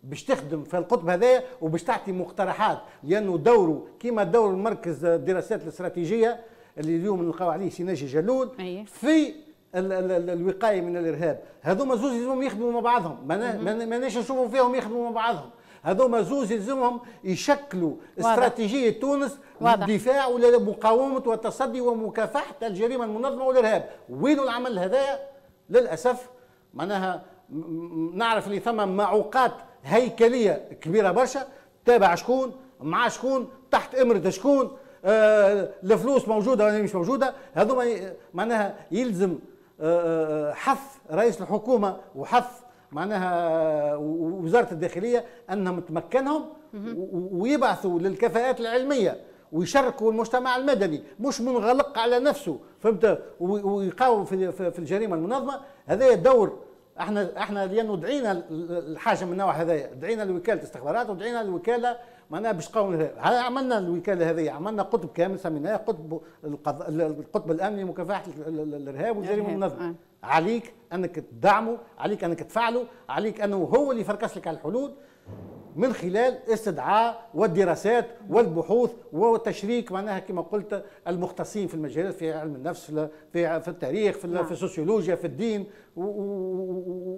باش تخدم في القطب هذايا وباش تعطي مقترحات لأنه دوره كما دور مركز الدراسات الاستراتيجية اللي اليوم نلقاو عليه سي ناجي جلول أيه. في ال- ال- ال- الوقاية من الإرهاب هذوما زوز يلزمهم يخدموا مع بعضهم ما- ماناش نشوفوا فيهم يخدموا مع بعضهم هذوما زوز يلزمهم يشكلوا واضح. استراتيجية تونس. للدفاع ولا مقاومه والتصدي ومكافحة الجريمة المنظمة والارهاب وين العمل هذايا للأسف معناها نعرف اللي ثم معوقات هيكلية كبيرة برشا. تابع شكون؟ مع شكون؟ تحت إمرة شكون؟ آه الفلوس موجودة ولا مش موجودة؟ هذوما معناها يلزم آه، آه، حث رئيس الحكومة وحث معناها وزارة الداخلية أنهم تمكنهم ويبعثوا للكفاءات العلمية ويشاركوا المجتمع المدني مش منغلق على نفسه فهمت؟ ويقاوم في في الجريمة المنظمة. هذا دور إحنا إحنا لأنه دعينا الحاجة من النوع هذايا. دعينا لوكالة الاستخبارات ودعينا الوكاله معناها باش تقاوم عملنا الوكالة هذه عملنا قطب كامل سميناه قطب القض... القطب الأمني ال- الإرهاب والجريمة المنظمة. آه. عليك أنك تدعمه عليك أنك تفعله عليك أنه هو اللي يفركش لك على الحلول من خلال استدعاء والدراسات والبحوث والتشريك معناها كما قلت المختصين في المجالات في علم النفس في في, التاريخ في, نعم. في السوسيولوجيا في الدين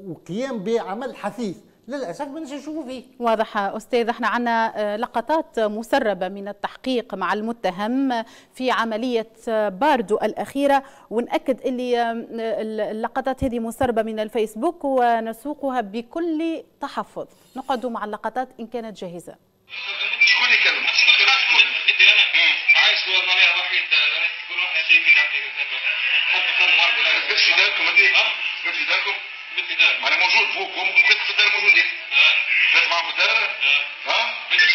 وقيام بعمل حثيث للأسف ما نشوفوا فيه. واضح أستاذ إحنا عندنا لقطات مسربة من التحقيق مع المتهم في عملية باردو الأخيرة. ونأكد اللي اللقطات هذه مسربة من الفيسبوك ونسوقها بكل تحفظ. نقعد مع اللقطات إن كانت جاهزة. شكون يكلم؟ انت أنا عايش أنا واحد ولا بس في بس في دار معناها موجود فوقكم وكنت في الدار موجودين بس معهم في الدار ها؟ بديش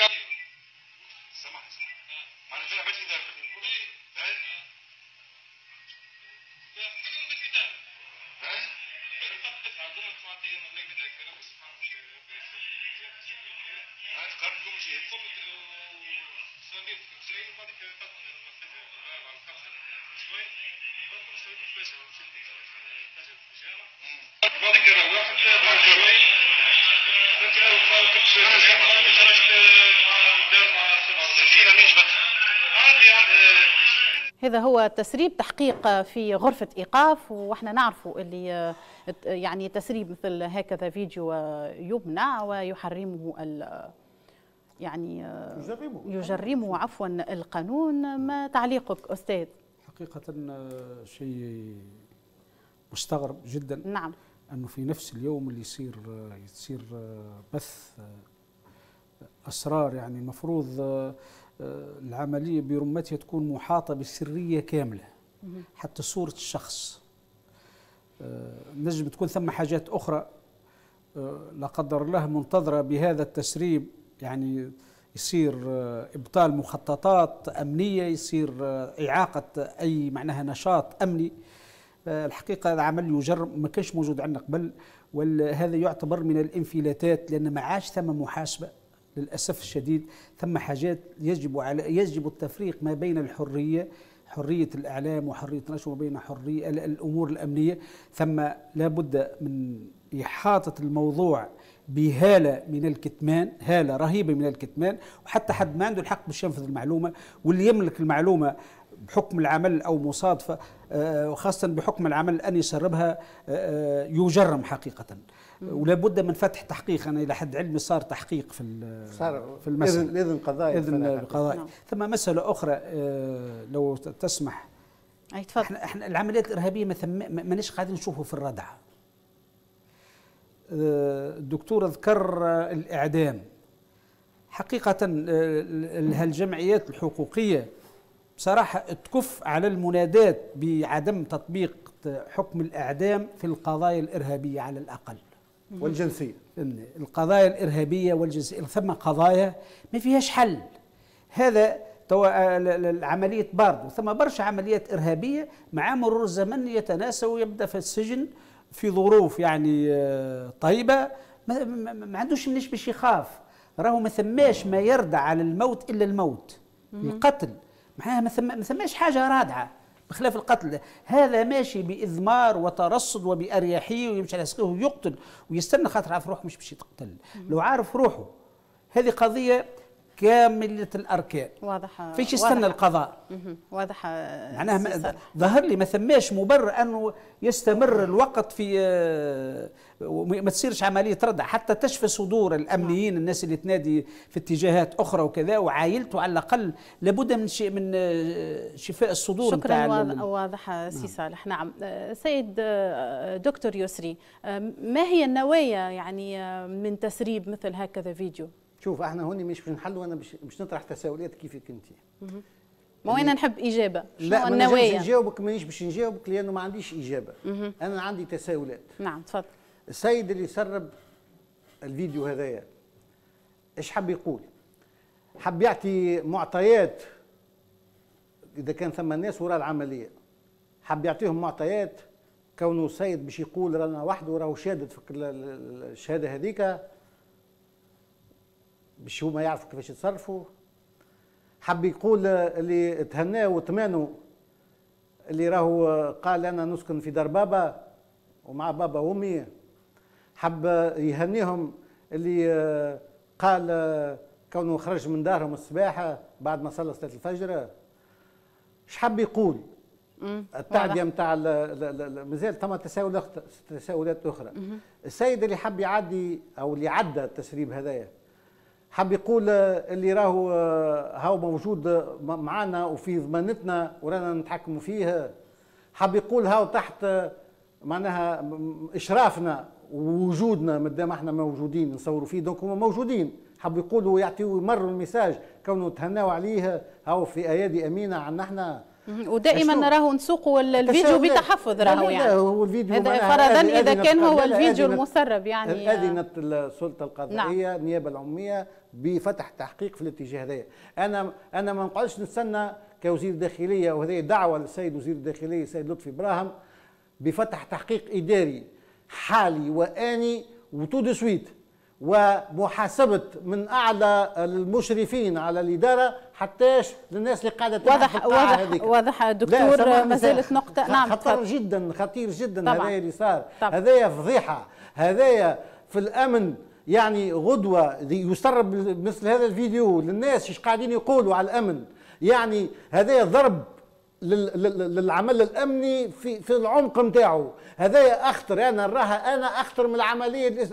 سمحت معناها طلع بس في دار قربكم شيء بعدك روحت كنت كنت خرجت عندي هذا هو تسريب تحقيق في غرفة إيقاف وإحنا نعرفوا اللي يعني تسريب مثل هكذا فيديو يمنع ويحرمه ال يعني يجربوا. يجرمه عفوا القانون. ما تعليقك أستاذ؟ حقيقة شيء مستغرب جدا. نعم. أنه في نفس اليوم اللي يصير يصير بث أسرار يعني المفروض العملية برمتها تكون محاطة بسريه كاملة حتى صورة الشخص. نجم تكون ثم حاجات أخرى لا قدر الله منتظرة بهذا التسريب يعني يصير إبطال مخططات أمنية يصير إعاقة أي معناها نشاط أمني. الحقيقة هذا عمل يجرم ما كانش موجود عندنا قبل وهذا يعتبر من الانفلاتات لأن ما عادش ثم محاسبة للأسف الشديد. ثم حاجات يجب على يجب التفريق ما بين الحرية حرية الإعلام وحرية النشر وبين حرية الأمور الأمنية. ثم لا بد من إحاطة الموضوع بهالة من الكتمان هالة رهيبة من الكتمان. وحتى حد ما عنده الحق باش ينفذ المعلومة واللي يملك المعلومة بحكم العمل أو مصادفة آه، وخاصة بحكم العمل أن يسربها آه، آه، يجرم حقيقة. ولا بد من فتح تحقيق. أنا إلى حد علمي صار تحقيق في صار في المسألة. اذن قضائي إذن قضائي نعم. ثم مسألة أخرى لو تسمح. أي تفضل. إحنا, إحنا العمليات الإرهابية ما ماناش قاعدين نشوفه في الردعه الدكتور ذكر الإعدام. حقيقة الجمعيات الحقوقية بصراحة تكف على المنادات بعدم تطبيق حكم الإعدام في القضايا الإرهابية على الأقل. والجنسية. القضايا الإرهابية والجنسية. ثم قضايا ما فيهاش حل. هذا عملية باردو ثم برشا عمليات إرهابية مع مرور الزمن يتناسى ويبدأ في السجن في ظروف يعني آه، طيبة. ما, ما عندوش منيش باش يخاف. راهو ما ثماش ما يردع على الموت إلا الموت. القتل. معناها ما ثماش حاجة رادعة. بخلاف القتل. هذا ماشي باذمار وترصد وبأريحية ويمشي على سقيه ويقتل ويستنى خاطر عارف روحه مش باش يتقتل. لو عارف روحه. هذه قضية كاملة الأركان. واضحة فيش يستنى القضاء. واضحة معناها ظهر لي ما ثماش مبرر أنه يستمر الوقت في آه، ما تصيرش عملية ردع حتى تشفى صدور الأمنيين نعم. الناس اللي تنادي في اتجاهات أخرى وكذا وعائلته على الأقل لابد من شيء من آه، شفاء الصدور شكرا واضحة سي نعم. صالح. نعم. آه، سيد دكتور يسري ما هي النوايا يعني من تسريب مثل هكذا فيديو؟ شوف إحنا هوني مش بنحل وأنا مش, مش نطرح تساؤلات كيفك انت. ما وين نحب إجابة لا ما نجاوبك نجاوبك مانيش باش نجاوبك لأنه ما عنديش إجابة. أنا عندي تساؤلات. نعم تفضل. السيد اللي سرب الفيديو هذايا إيش حب يقول؟ حب يعطي معطيات إذا كان ثم ناس وراء العملية. حب يعطيهم معطيات كونه السيد باش يقول رانا وحده راهو شادد في الشهادة هذيك باش هما يعرفوا كيفاش يتصرفوا. حب يقول اللي تهناه وطمانوا اللي راهو قال أنا نسكن في دار بابا ومع بابا وأمي. حب يهنيهم اللي قال كونه خرج من دارهم الصباحة بعد ما صلى صلاة الفجر. إيش حب يقول التعدية نتاع مازال ثم تساؤلات تساؤلات أخرى. السيد اللي حب يعدي أو اللي عدى التسريب هذايا حب يقول اللي راهو هاو موجود معنا وفي ضمانتنا ورانا نتحكموا فيه. حب يقول هاو تحت معناها إشرافنا ووجودنا مادام إحنا موجودين نصوروا فيه donc هما موجودين. حب يقولوا يعطيوا يمروا ال message كونه تهناوا عليه هاو في أيادي أمينة عنا إحنا. ودائما نراه نسوقوا الفيديو بتحفظ راهو يعني. هو الفيديو هذا فرضا إذا كان هو الفيديو المسرب يعني. اذنت السلطة القضائية نعم. النيابه العمومية بفتح تحقيق في الاتجاه هذا أنا أنا ما نقعدش نستنى كوزير داخلية وهذه دعوة للسيد وزير الداخلية السيد لطفي إبراهيم بفتح تحقيق إداري حالي وآني و tout de suite ومحاسبة من أعلى المشرفين على الإدارة حتاش للناس اللي قاعدة واضح واضح هذيك. واضح دكتور ما زالت نقطة. نعم خطر جدا خطير جدا. هذايا اللي صار. هذايا فضيحة. هذايا في الأمن يعني غدوة يسرب مثل هذا الفيديو للناس إيش قاعدين يقولوا على الأمن. يعني هذايا ضرب للعمل الأمني في في العمق نتاعو هذايا أخطر. أنا يعني نراها أنا أخطر من العملية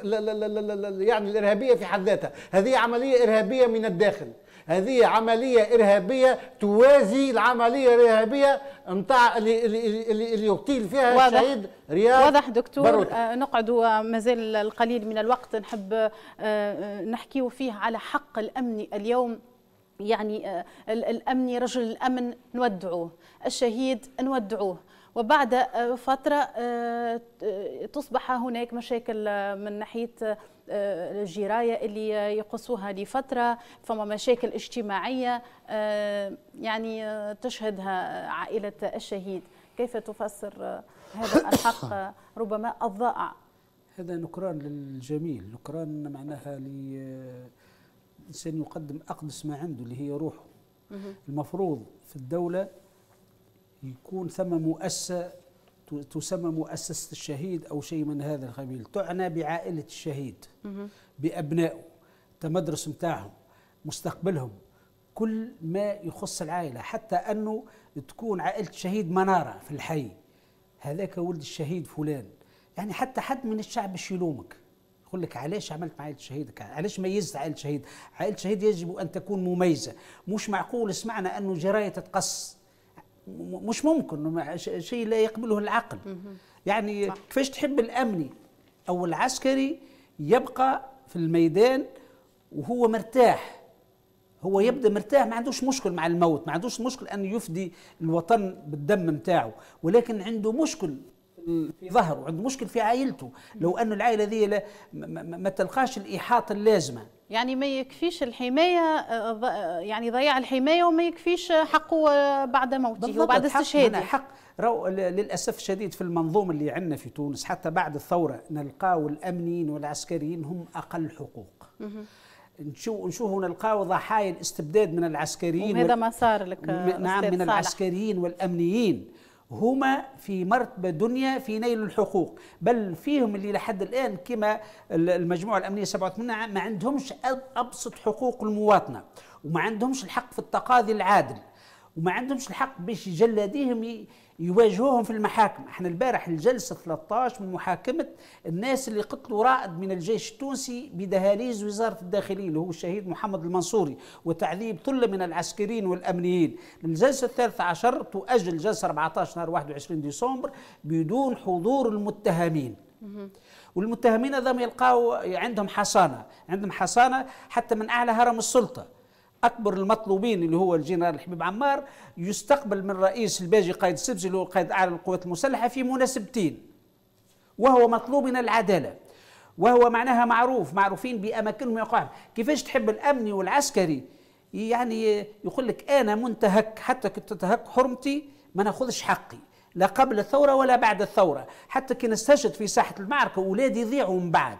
يعني الإرهابية في حد ذاتها. هذه عملية إرهابية من الداخل. هذه عملية إرهابية توازي العملية الإرهابية نتاع اللي اللي اللي يقتل فيها الشهيد رياض واضح دكتور. آه نقعد وما زال القليل من الوقت. نحب آه, آه، نحكيه فيه على حق الأمن اليوم. يعني آه الأمني رجل الأمن نودعوه. الشهيد نودعوه. وبعد فترة تصبح هناك مشاكل من ناحية الجراية اللي يقصوها لفترة فما مشاكل اجتماعية يعني تشهدها عائلة الشهيد. كيف تفسر هذا الحق ربما الضائع؟ هذا نكران للجميل. نكران معناها الإنسان يقدم أقدس ما عنده اللي هي روحه. المفروض في الدولة يكون ثم مؤسسة تسمى مؤسسة الشهيد أو شيء من هذا القبيل. تعنى بعائلة الشهيد بأبنائه تمدرس متاعهم مستقبلهم كل ما يخص العائلة. حتى أنه تكون عائلة الشهيد منارة في الحي. هذاك ولد الشهيد فلان. يعني حتى حد من الشعب باش يلومك. يقول لك علاش عملت مع عائلة شهيدك علاش ميزت عائلة شهيد عائلة شهيد يجب أن تكون مميزة. مش معقول سمعنا أنه جراية تتقص. مش ممكن شيء لا يقبله العقل. يعني. كيفاش تحب الأمني؟ أو العسكري يبقى في الميدان وهو مرتاح. هو يبدأ مرتاح ما عندوش مشكل مع الموت ما عندوش مشكل أن يفدي الوطن بالدم نتاعو ولكن عنده مشكل في ظهره عنده مشكل في عائلته. لو أن العائلة ذي ما, ما تلقاش الإحاطة اللازمة. يعني ما يكفيش الحماية آه، يعني ضياع الحماية وما يكفيش حقه بعد موته وبعد استشهاده. حق رو للأسف الشديد في المنظومة اللي عندنا في تونس حتى بعد الثورة نلقاو الأمنيين والعسكريين هم أقل حقوق. نشوف نشوفوا نلقاو ضحايا الاستبداد من العسكريين وهذا ما صار لك نعم من العسكريين والأمنيين. هما في مرتبة دنيا في نيل الحقوق بل فيهم اللي لحد الآن كما المجموعة الأمنية 87 ما عندهمش أبسط حقوق المواطنة وما عندهمش الحق في التقاضي العادل وما عندهمش الحق باش جلاديهم يواجهوهم في المحاكم. إحنا البارح الجلسة 13 من محاكمة الناس اللي قتلوا رائد من الجيش التونسي بدهاليز وزارة الداخلية اللي هو الشهيد محمد المنصوري وتعذيب ثلة من العسكريين والأمنيين. الجلسة الثالثة عشر تؤجل الجلسة 14 نهار 21 ديسمبر بدون حضور المتهمين. والمتهمين هذا يلقاو عندهم حصانة عندهم حصانة حتى من أعلى هرم السلطة. أكبر المطلوبين اللي هو الجنرال حبيب عمار يستقبل من رئيس الباجي قائد سبزي اللي هو قائد أعلى القوات المسلحة في مناسبتين وهو مطلوب من العدالة وهو معناها معروف معروفين بأماكنهم يقع كيفاش تحب الامني والعسكري؟ يعني يقول لك أنا منتهك حتى تنتهك حرمتي ما ناخذش حقي لا قبل الثورة ولا بعد الثورة. حتى كي نستشهد في ساحة المعركة اولادي يضيعوا من بعد.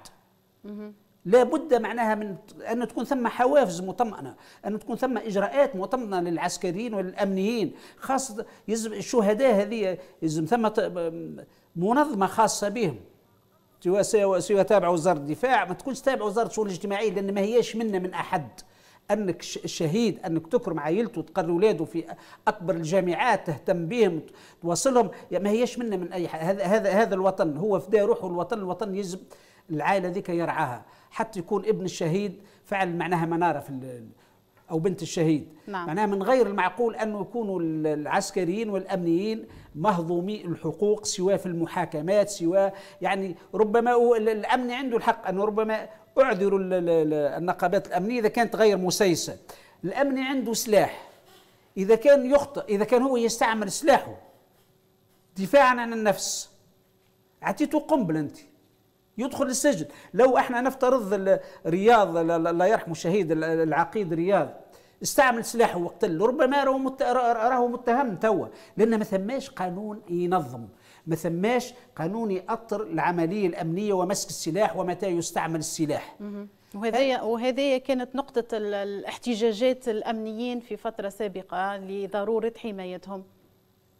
لابد معناها من أن تكون ثم حوافز مطمئنة أن تكون ثم إجراءات مطمئنة للعسكريين والأمنيين خاصة يزم الشهداء هذه يزم ثم منظمة خاصة بهم. سواء تابع وزارة الدفاع ما تكونش تابع وزارة الشؤون الاجتماعية لأن ما هياش منا من أحد. أنك الشهيد أنك تكرم عائلته وتقري اولاده في أكبر الجامعات تهتم بهم توصلهم ما هيش منا من أي حاجة هذا هذا الوطن هو فداء روحه الوطن الوطن يجب العائلة ذيك يرعاها. حتى يكون ابن الشهيد فعل معناها منارة في أو بنت الشهيد. نعم. معناها من غير المعقول أنه يكونوا العسكريين والأمنيين مهضومي الحقوق سواء في المحاكمات سواء يعني ربما الأمن عنده الحق أنه ربما أعذروا النقابات الأمنية إذا كانت غير مسيسة. الأمن عنده سلاح. إذا كان يخطئ إذا كان هو يستعمل سلاحه دفاعا عن النفس. أعطيته قنبلة أنت. يدخل السجن لو إحنا نفترض رياض الله يرحمه الشهيد العقيد رياض. استعمل سلاحه وقتل ربما راهو متهم توا لأن ما ثماش قانون ينظم. ما ثماش قانون يأطر العملية الأمنية ومسك السلاح ومتى يستعمل السلاح. وهذه وهذه كانت نقطة الاحتجاجات الأمنيين في فترة سابقة لضرورة حمايتهم.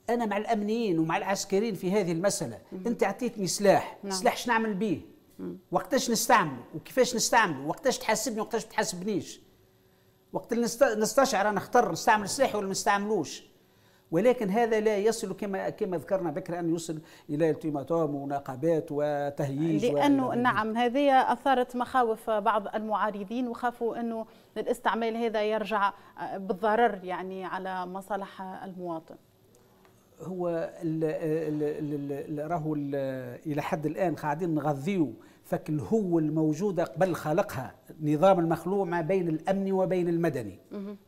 أنا مع الأمنيين ومع العسكريين في هذه المسألة. أنت أعطيتني سلاح. نعم. سلاح شنو نعمل به وقتاش نستعمله وكيفاش نستعمله وقتاش تحاسبني وقتاش تحاسبنيش؟ وقت اللي نستشعر أنا اختار نستعمل السلاح ولا ما نستعملوش. ولكن هذا لا يصل كما كما ذكرنا بكرة أن يوصل إلى التيماتوم ونقابات وتهييج لأنه نعم هذه أثارت مخاوف بعض المعارضين وخافوا أنه الاستعمال هذا يرجع بالضرر يعني على مصالح المواطن. هو راهو إلى حد الآن قاعدين نغذيو فك الهو الموجودة قبل خلقها نظام المخلوع ما بين الأمن وبين المدني.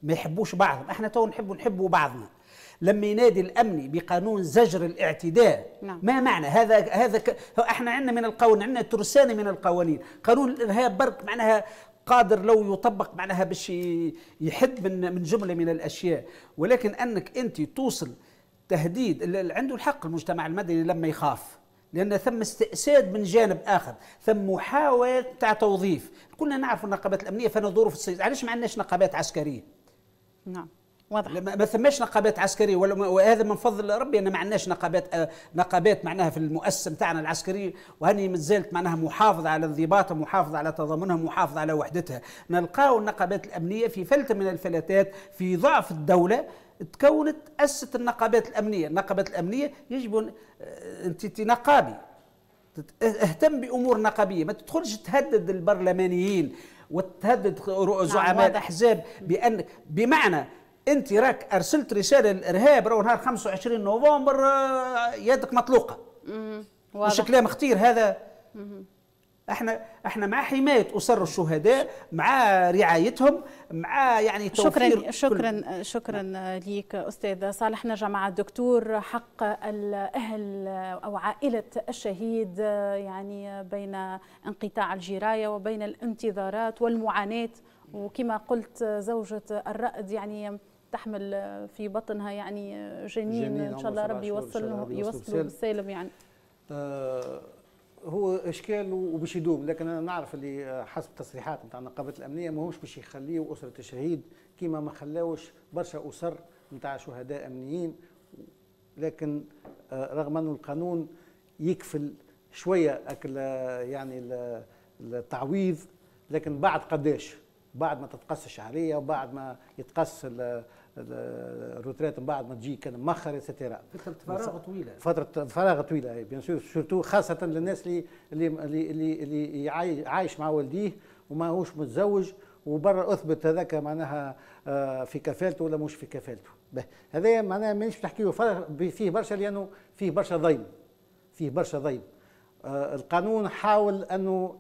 ما يحبوش بعضهم. إحنا تو نحبوا نحبوا بعضنا. لما ينادي الامني بقانون زجر الاعتداء نعم. ما معنى؟ هذا هذا ك... إحنا عندنا من القوانين عندنا ترسانة من القوانين. قانون الارهاب برك معناها قادر لو يطبق معناها باش يحد من من جملة من الأشياء. ولكن أنك أنت توصل تهديد عنده الحق المجتمع المدني لما يخاف لأن ثم استئساد من جانب آخر ثم محاولة تاع توظيف. كلنا نعرف النقابات الأمنية فانا دور في السيد علاش ما عندناش نقابات عسكرية؟ نعم واضح. ما ثماش نقابات عسكرية وهذا من فضل ربي أن ما عندناش نقابات آه، نقابات معناها في المؤسسة نتاعنا العسكري وهني مازالت معناها محافظة على انضباطها محافظة على تضامنها محافظة على وحدتها. نلقاو النقابات الأمنية في فلتة من الفلتات في ضعف الدولة تكونت أسست النقابات الأمنية. النقابات الأمنية يجب آه، أنت نقابي اهتم بأمور نقابية. ما تدخلش تهدد البرلمانيين وتهدد زعماء نعم الأحزاب بأن بمعنى أنت راك أرسلت رسالة للارهاب راهو نهار 25 نوفمبر آه، يدك مطلوقة. مش كلام خطير هذا؟ إحنا إحنا مع حماية أسر الشهداء مع رعايتهم مع يعني توفير شكرا شكرا شكرا ليك أستاذ صالح. نرجع مع الدكتور حق الأهل أو عائلة الشهيد يعني بين انقطاع الجراية وبين الانتظارات والمعاناة. وكما قلت زوجة الرائد يعني تحمل في بطنها يعني جنين, جنين إن شاء الله ربي يوصل يوصله بالسالم يعني. آه هو إشكال وباش يدوم لكن أنا نعرف اللي حسب التصريحات نتاع النقابه الأمنية ماهوش باش يخليه أسرة الشهيد كيما ما خلاوش برشا أسر نتاع شهداء أمنيين لكن آه، رغم انه القانون يكفل شوية أكل يعني التعويض لكن بعد قداش؟ بعد ما تتقص الشهريه وبعد ما يتقص ال retraite من بعد ما تجي كان مخر et cetera فترة فراغ طويلة. فترة فراغ طويلة bien sûr surtout خاصة للناس اللي اللي اللي اللي عايش مع والديه وما هوش متزوج وبرا أثبت هذاك معناها آه، في كفالته ولا مش في كفالته. هذا معناها مانيش نحكيه فيه برشا لأنه فيه برشا ضيم. فيه برشا ضيم. آه، القانون حاول أنه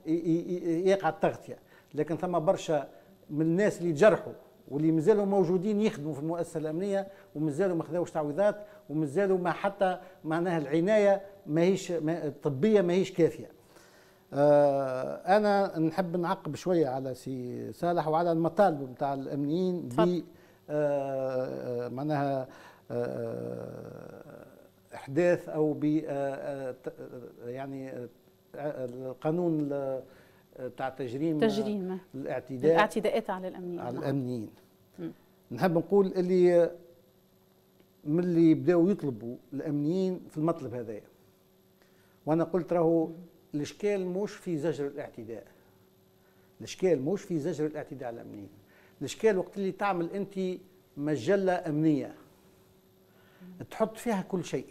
يقع التغطية لكن ثم برشا من الناس اللي جرحوا واللي مازالوا موجودين يخدموا في المؤسسة الأمنية ومازالوا ما خذاوش تعويضات ومازالوا ما حتى معناها العناية ماهيش الطبية ماهيش كافية. آه أنا نحب نعقب شوية على سي صالح وعلى المطالب نتاع الأمنيين ب آه،, آه معناها آه إحداث أو ب آه، يعني القانون تاع تجريم تجريم. الاعتداء. الاعتداءات على الامنيين على نعم. الامنيين نحب نقول اللي من اللي بداوا يطلبوا الأمنيين في المطلب هذايا وأنا قلت راهو الإشكال مش في زجر الاعتداء. الإشكال مش في زجر الاعتداء على الأمنيين. الإشكال وقت اللي تعمل أنت مجلة أمنية تحط فيها كل شيء.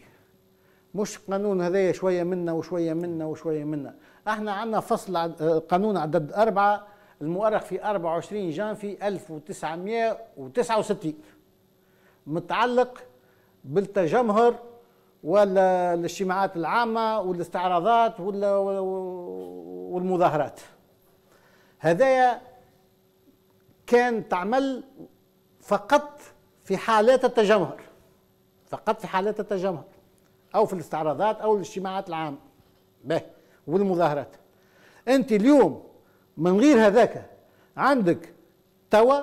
مش قانون هذايا شوية منا وشوية منا وشوية منا. إحنا عندنا فصل آه، قانون عدد أربعة المؤرخ في 24 جانفي 1969 متعلق بالتجمهر ولا الاجتماعات العامة والاستعراضات ولا والمظاهرات. هذايا كان تعمل فقط في حالات التجمهر. فقط في حالات التجمهر. أو في الاستعراضات أو الاجتماعات العامة باهي والمظاهرات. أنت اليوم من غير هذاك عندك توا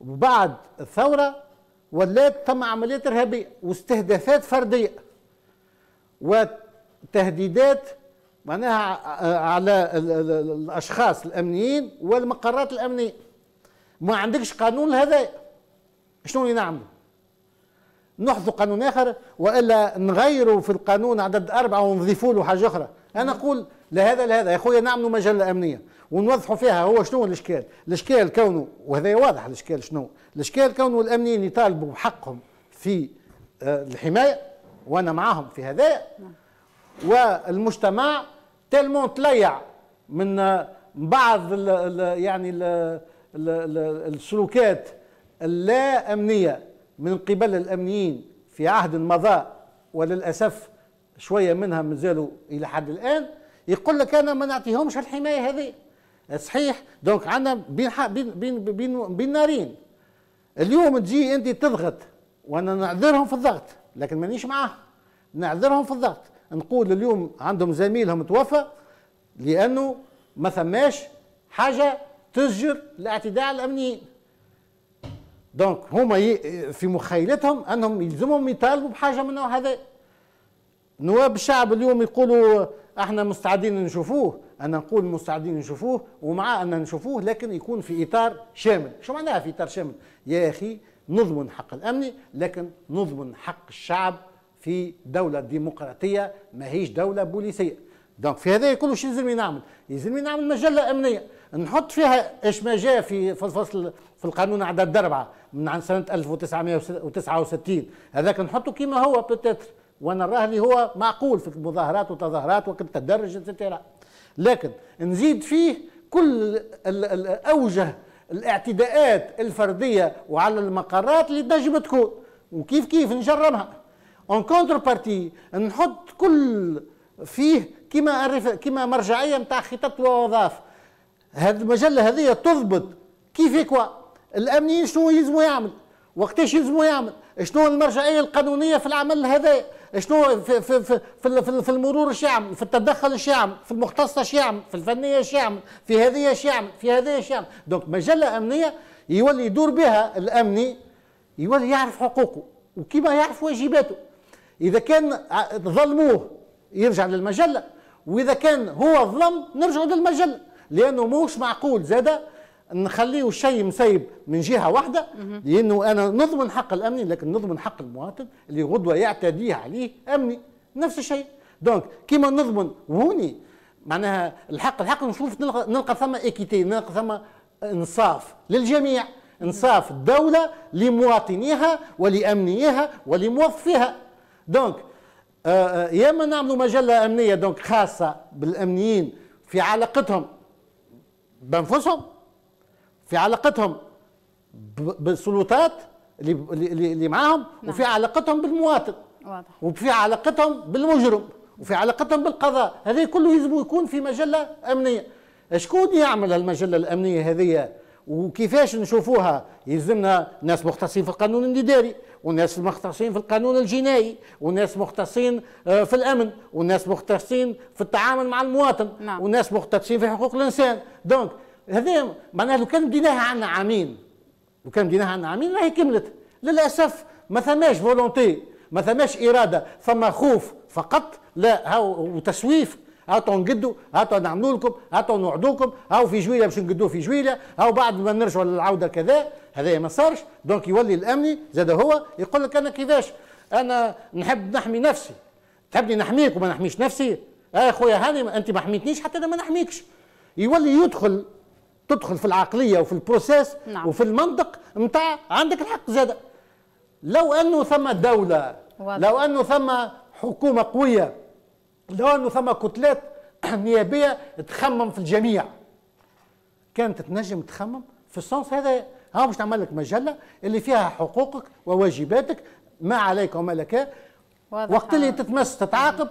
وبعد الثورة ولات تم عمليات إرهابية واستهدافات فردية وتهديدات معناها على الأشخاص الأمنيين والمقرات الأمنية. ما عندكش قانون لهذا. شنو اللي نعملوا؟ نحثوا قانون آخر وإلا نغيروا في القانون عدد أربعة ونضيفوا له حاجة أخرى. أنا أقول لهذا لهذا. يا أخويا نعملوا مجله امنيه ونوضحوا فيها هو شنو الإشكال. الإشكال كونه وهذا واضح الإشكال شنو الإشكال كونه الامنيين يطالبوا بحقهم في آه، الحماية وأنا معاهم في هذا. والمجتمع تلمون تليع من آه، بعض ال يعني ال السلوكات اللا أمنية. من قبل الأمنيين في عهد مضى وللأسف شوية منها مازالوا إلى حد الآن يقول لك أنا ما نعطيهمش الحماية هذه. صحيح donc عندنا بين بين بين بين, بين نارين. اليوم تجي أنت تضغط وأنا نعذرهم في الضغط لكن مانيش معاهم. نعذرهم في الضغط. نقول اليوم عندهم زميلهم توفى لأنه ما ثماش حاجة تسجر الاعتداء الأمنيين. دونك هما في مخيلتهم أنهم يلزمهم يطالبوا بحاجة من النوع هذا نواب الشعب اليوم يقولوا إحنا مستعدين نشوفوه أنا نقول مستعدين نشوفوه ومع أن نشوفوه لكن يكون في إطار شامل. شو معناها في إطار شامل؟ يا أخي نضمن حق الامني لكن نضمن حق الشعب في دولة ديمقراطية ماهيش دولة بوليسية. donc في هذا كله شو يلزمني نعمل؟ يلزمني نعمل مجلة أمنية. نحط فيها إيش ما جاء في في الفصل في القانون عدد أربعة من عن سنة 1969 هذاك نحطه كما هو بتاع وأنا راه اللي هو معقول في المظاهرات والتظاهرات وقت التدرج et cetera لكن نزيد فيه كل اوجه الاعتداءات الفردية وعلى المقرات اللي تنجم تكون. وكيف كيف نجيبها en contrepartie نحط كل فيه كما كما مرجعية نتاع خطط ووظائف هذه المجلة هذه تضبط كيف يكونوا الأمنيين شنو يلزموا يعمل؟ وقتاش يلزموا يعمل؟ شنو المرجعية القانونية في العمل هذا؟ شنو في في في في, في المرور إيش يعمل؟ في التدخل إيش يعمل؟ في المختصة إيش يعمل؟ في الفنية إيش يعمل؟ في هذه إيش يعمل؟ في هذه إيش يعمل؟ دونك مجلة أمنية يولي يدور بها الأمني يولي يعرف حقوقه وكيما يعرف واجباته. إذا كان ظلموه يرجع للمجلة وإذا كان هو ظلم نرجع للمجلة. لأنه موش معقول. زادة نخليه الشيء مسيب من جهة واحدة لأنه أنا نضمن حق الأمني لكن نضمن حق المواطن اللي غدوة يعتديه عليه أمني. نفس الشيء. donc كيما نضمن وهوني معناها الحق الحق نشوف نلقى, نلقى ثم équité نلقى ثم إنصاف للجميع. إنصاف الدولة لمواطنيها ولأمنيها ولموظفيها. donc آه، آه، يا اما نعملوا مجلة أمنية donc خاصة بالأمنيين في علاقتهم بأنفسهم في علاقتهم بالسلطات اللي اللي معاهم نعم. وفي علاقتهم بالمواطن. واضح. وفي علاقتهم بالمجرم. وفي علاقتهم بالقضاء. هذه كله يجب يكون في مجلة أمنية. شكون يعمل المجله الأمنية هذه؟ وكيفاش نشوفوها؟ يلزمنا ناس مختصين في القانون الإداري. وناس مختصين في القانون الجنائي وناس مختصين آه، في الأمن وناس مختصين في التعامل مع المواطن نعم. وناس مختصين في حقوق الإنسان دونك هذه معناها لو كان بديناها عنا عامين لو كان بديناها عنا عامين راهي كملت للأسف ما ثماش volonté ما ثماش إرادة ثم خوف فقط لا هاو وتسويف هاو تو نقدوا هاو تو نعملوا لكم هاو تو نوعدوكم هاو في جويلة باش نقدوه في جويلة هاو بعد ما نرجعوا للعودة كذا هذا ما صارش. donc يولي الامني زاد هو يقول لك أنا كيفاش؟ أنا نحب نحمي نفسي. تحبني نحميك وما نحميش نفسي؟ يا خويا هاني أنت ما حميتنيش حتى أنا ما نحميكش. يولي يدخل تدخل في العقلية وفي ال processus نعم. وفي المنطق نتاع عندك الحق زاد. لو أنه ثم دولة واضح. لو أنه ثم حكومة قوية لو انه ثم كتلات نيابية تخمم في الجميع. كانت تنجم تخمم في ال sens هذا. ها باش نعمل لك مجلة اللي فيها حقوقك وواجباتك ما عليك وما لك. وقت اللي تتمس تتعاقب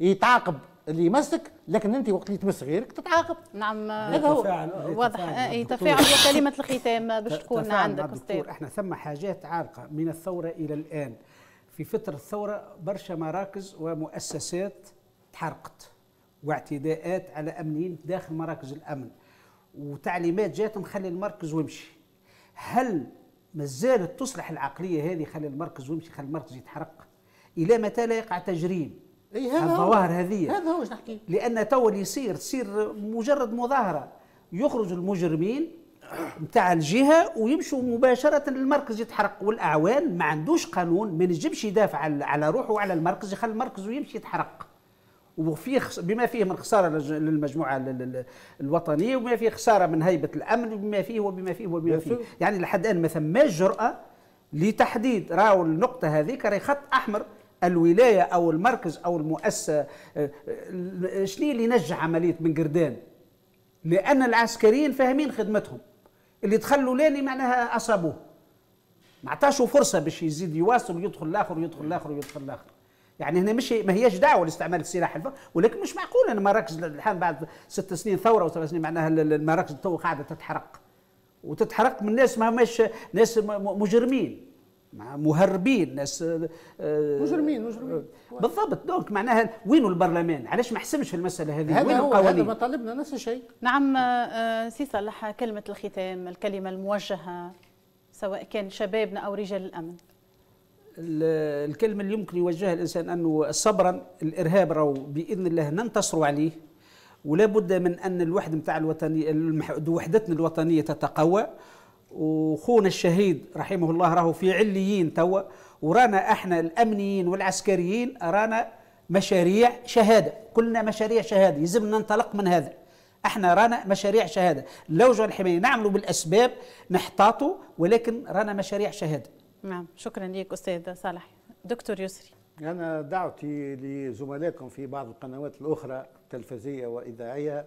يتعاقب اللي يمسك لكن انت وقت اللي تمس غيرك تتعاقب. نعم. هذا هو. واضح. اي تفاعل وكلمه الختام. باش تكون عندك أستاذ. إحنا ثم حاجات عارقة من الثورة إلى الآن. في فتره الثورة برشا مراكز ومؤسسات تحرقت واعتداءات على أمنيين داخل مراكز الأمن. وتعليمات جاتهم خلي المركز وامشي هل ما زالت تصلح العقلية هذه خلي المركز وامشي خلي المركز يتحرق؟ إلى متى لا يقع تجريم؟ إي هذا الظواهر هذه. هذا هو نحكي؟ لأن تو اللي يصير تصير مجرد مظاهرة. يخرج المجرمين نتاع الجهة ويمشوا مباشرة للمركز يتحرق. والأعوان ما عندوش قانون ما نجمش يدافع على روحه وعلى المركز يخلي المركز ويمشي يتحرق. وفي بما فيه من خسارة للمجموعة الوطنية وبما فيه خسارة من هيبة الأمن وبما فيه وبما فيه وبما فيه. يعني لحد الآن ما ثماش جرأة لتحديد راهو النقطة هذيك راهي خط أحمر الولاية أو المركز أو المؤسسة آه، آه، شنو اللي نجح عملية من قردان؟ لأن العسكريين فاهمين خدمتهم. اللي تخلوا لاني معناها أصابوه. ما عطاشوا فرصة باش يزيد يواصل ويدخل الآخر ويدخل الآخر ويدخل الآخر. يعني هنا مش ما هياش دعوة لاستعمال السلاح الفر ولكن مش معقول إن مراكز الحين بعد ست سنين ثورة وسبع سنين معناها المراكز تو قاعدة تتحرق. وتتحرق من ناس ما هماش ناس مجرمين مع مهربين ناس مجرمين مجرمين. بالضبط. donc معناها وينو البرلمان؟ علاش ما حسمش في المسألة هذه؟ هذا وين هو هذا القوانين؟ مطالبنا نفس الشيء. نعم سي صالح كلمة الختام الكلمة الموجهة سواء كان شبابنا أو رجال الأمن. الكلمة اللي يمكن يوجهها الإنسان أنه صبرا الإرهاب راهو بإذن الله ننتصروا عليه ولا بد من أن الوحده نتاع الوطنيه وحدتنا الوطنية تتقوى. وخونا الشهيد رحمه الله راهو في عليين توا ورانا إحنا الأمنيين والعسكريين رانا مشاريع شهادة. كلنا مشاريع شهادة يلزمنا ننطلق من هذا. إحنا رانا مشاريع شهادة. لوجه الحماية نعملوا بالأسباب نحتاطوا ولكن رانا مشاريع شهادة. نعم شكرا لك أستاذ صالح. دكتور يسري. أنا دعوتي لزملائكم في بعض القنوات الأخرى التلفزية وإذاعية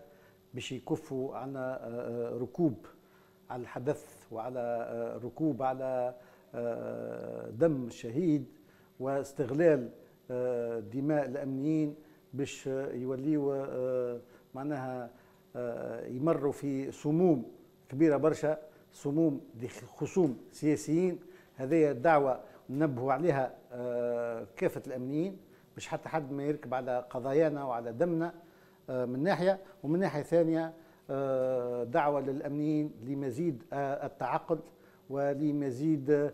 باش يكفوا عن آه، آه، ركوب على الحدث وعلى آه، ركوب على دم الشهيد واستغلال دماء الأمنيين باش يوليوا معناها يمروا في سموم كبيرة برشا سموم خصوم سياسيين هذه الدعوة ننبهوا عليها آه، كافة الأمنيين مش حتى حد ما يركب على قضايانا وعلى دمنا آه، من ناحية. ومن ناحية ثانية آه، دعوة للأمنيين لمزيد التعقل ولمزيد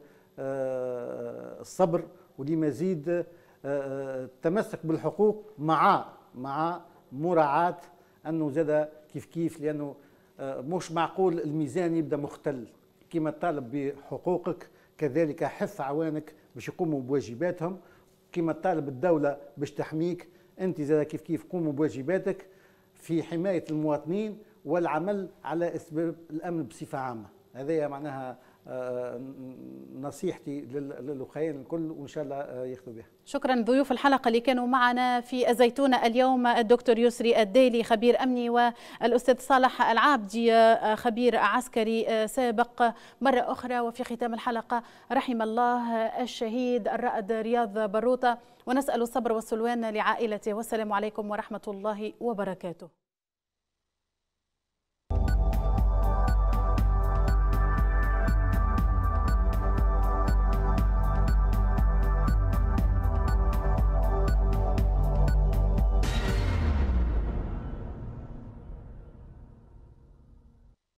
الصبر ولمزيد التمسك بالحقوق مع مع مراعاة أنه زاد كيف كيف لأنه مش معقول الميزان يبدأ مختل. كما تطالب بحقوقك كذلك حث عوانك باش يقوموا بواجباتهم. كما طالب الدولة باش تحميك أنت زاد كيف كيف قوموا بواجباتك في حماية المواطنين والعمل على أسباب الأمن بصفة عامة. هذه معناها نصيحتي للاخوين الكل وإن شاء الله آه، ياخذوا بها. شكرا ضيوف الحلقة اللي كانوا معنا في الزيتونة اليوم الدكتور يسري الديلي خبير أمني والأستاذ صالح العابدي آه، خبير عسكري سابق مرة أخرى وفي ختام الحلقة رحم الله الشهيد الرائد رياض بروطة ونسأل الصبر والسلوان لعائلته والسلام عليكم ورحمة الله وبركاته.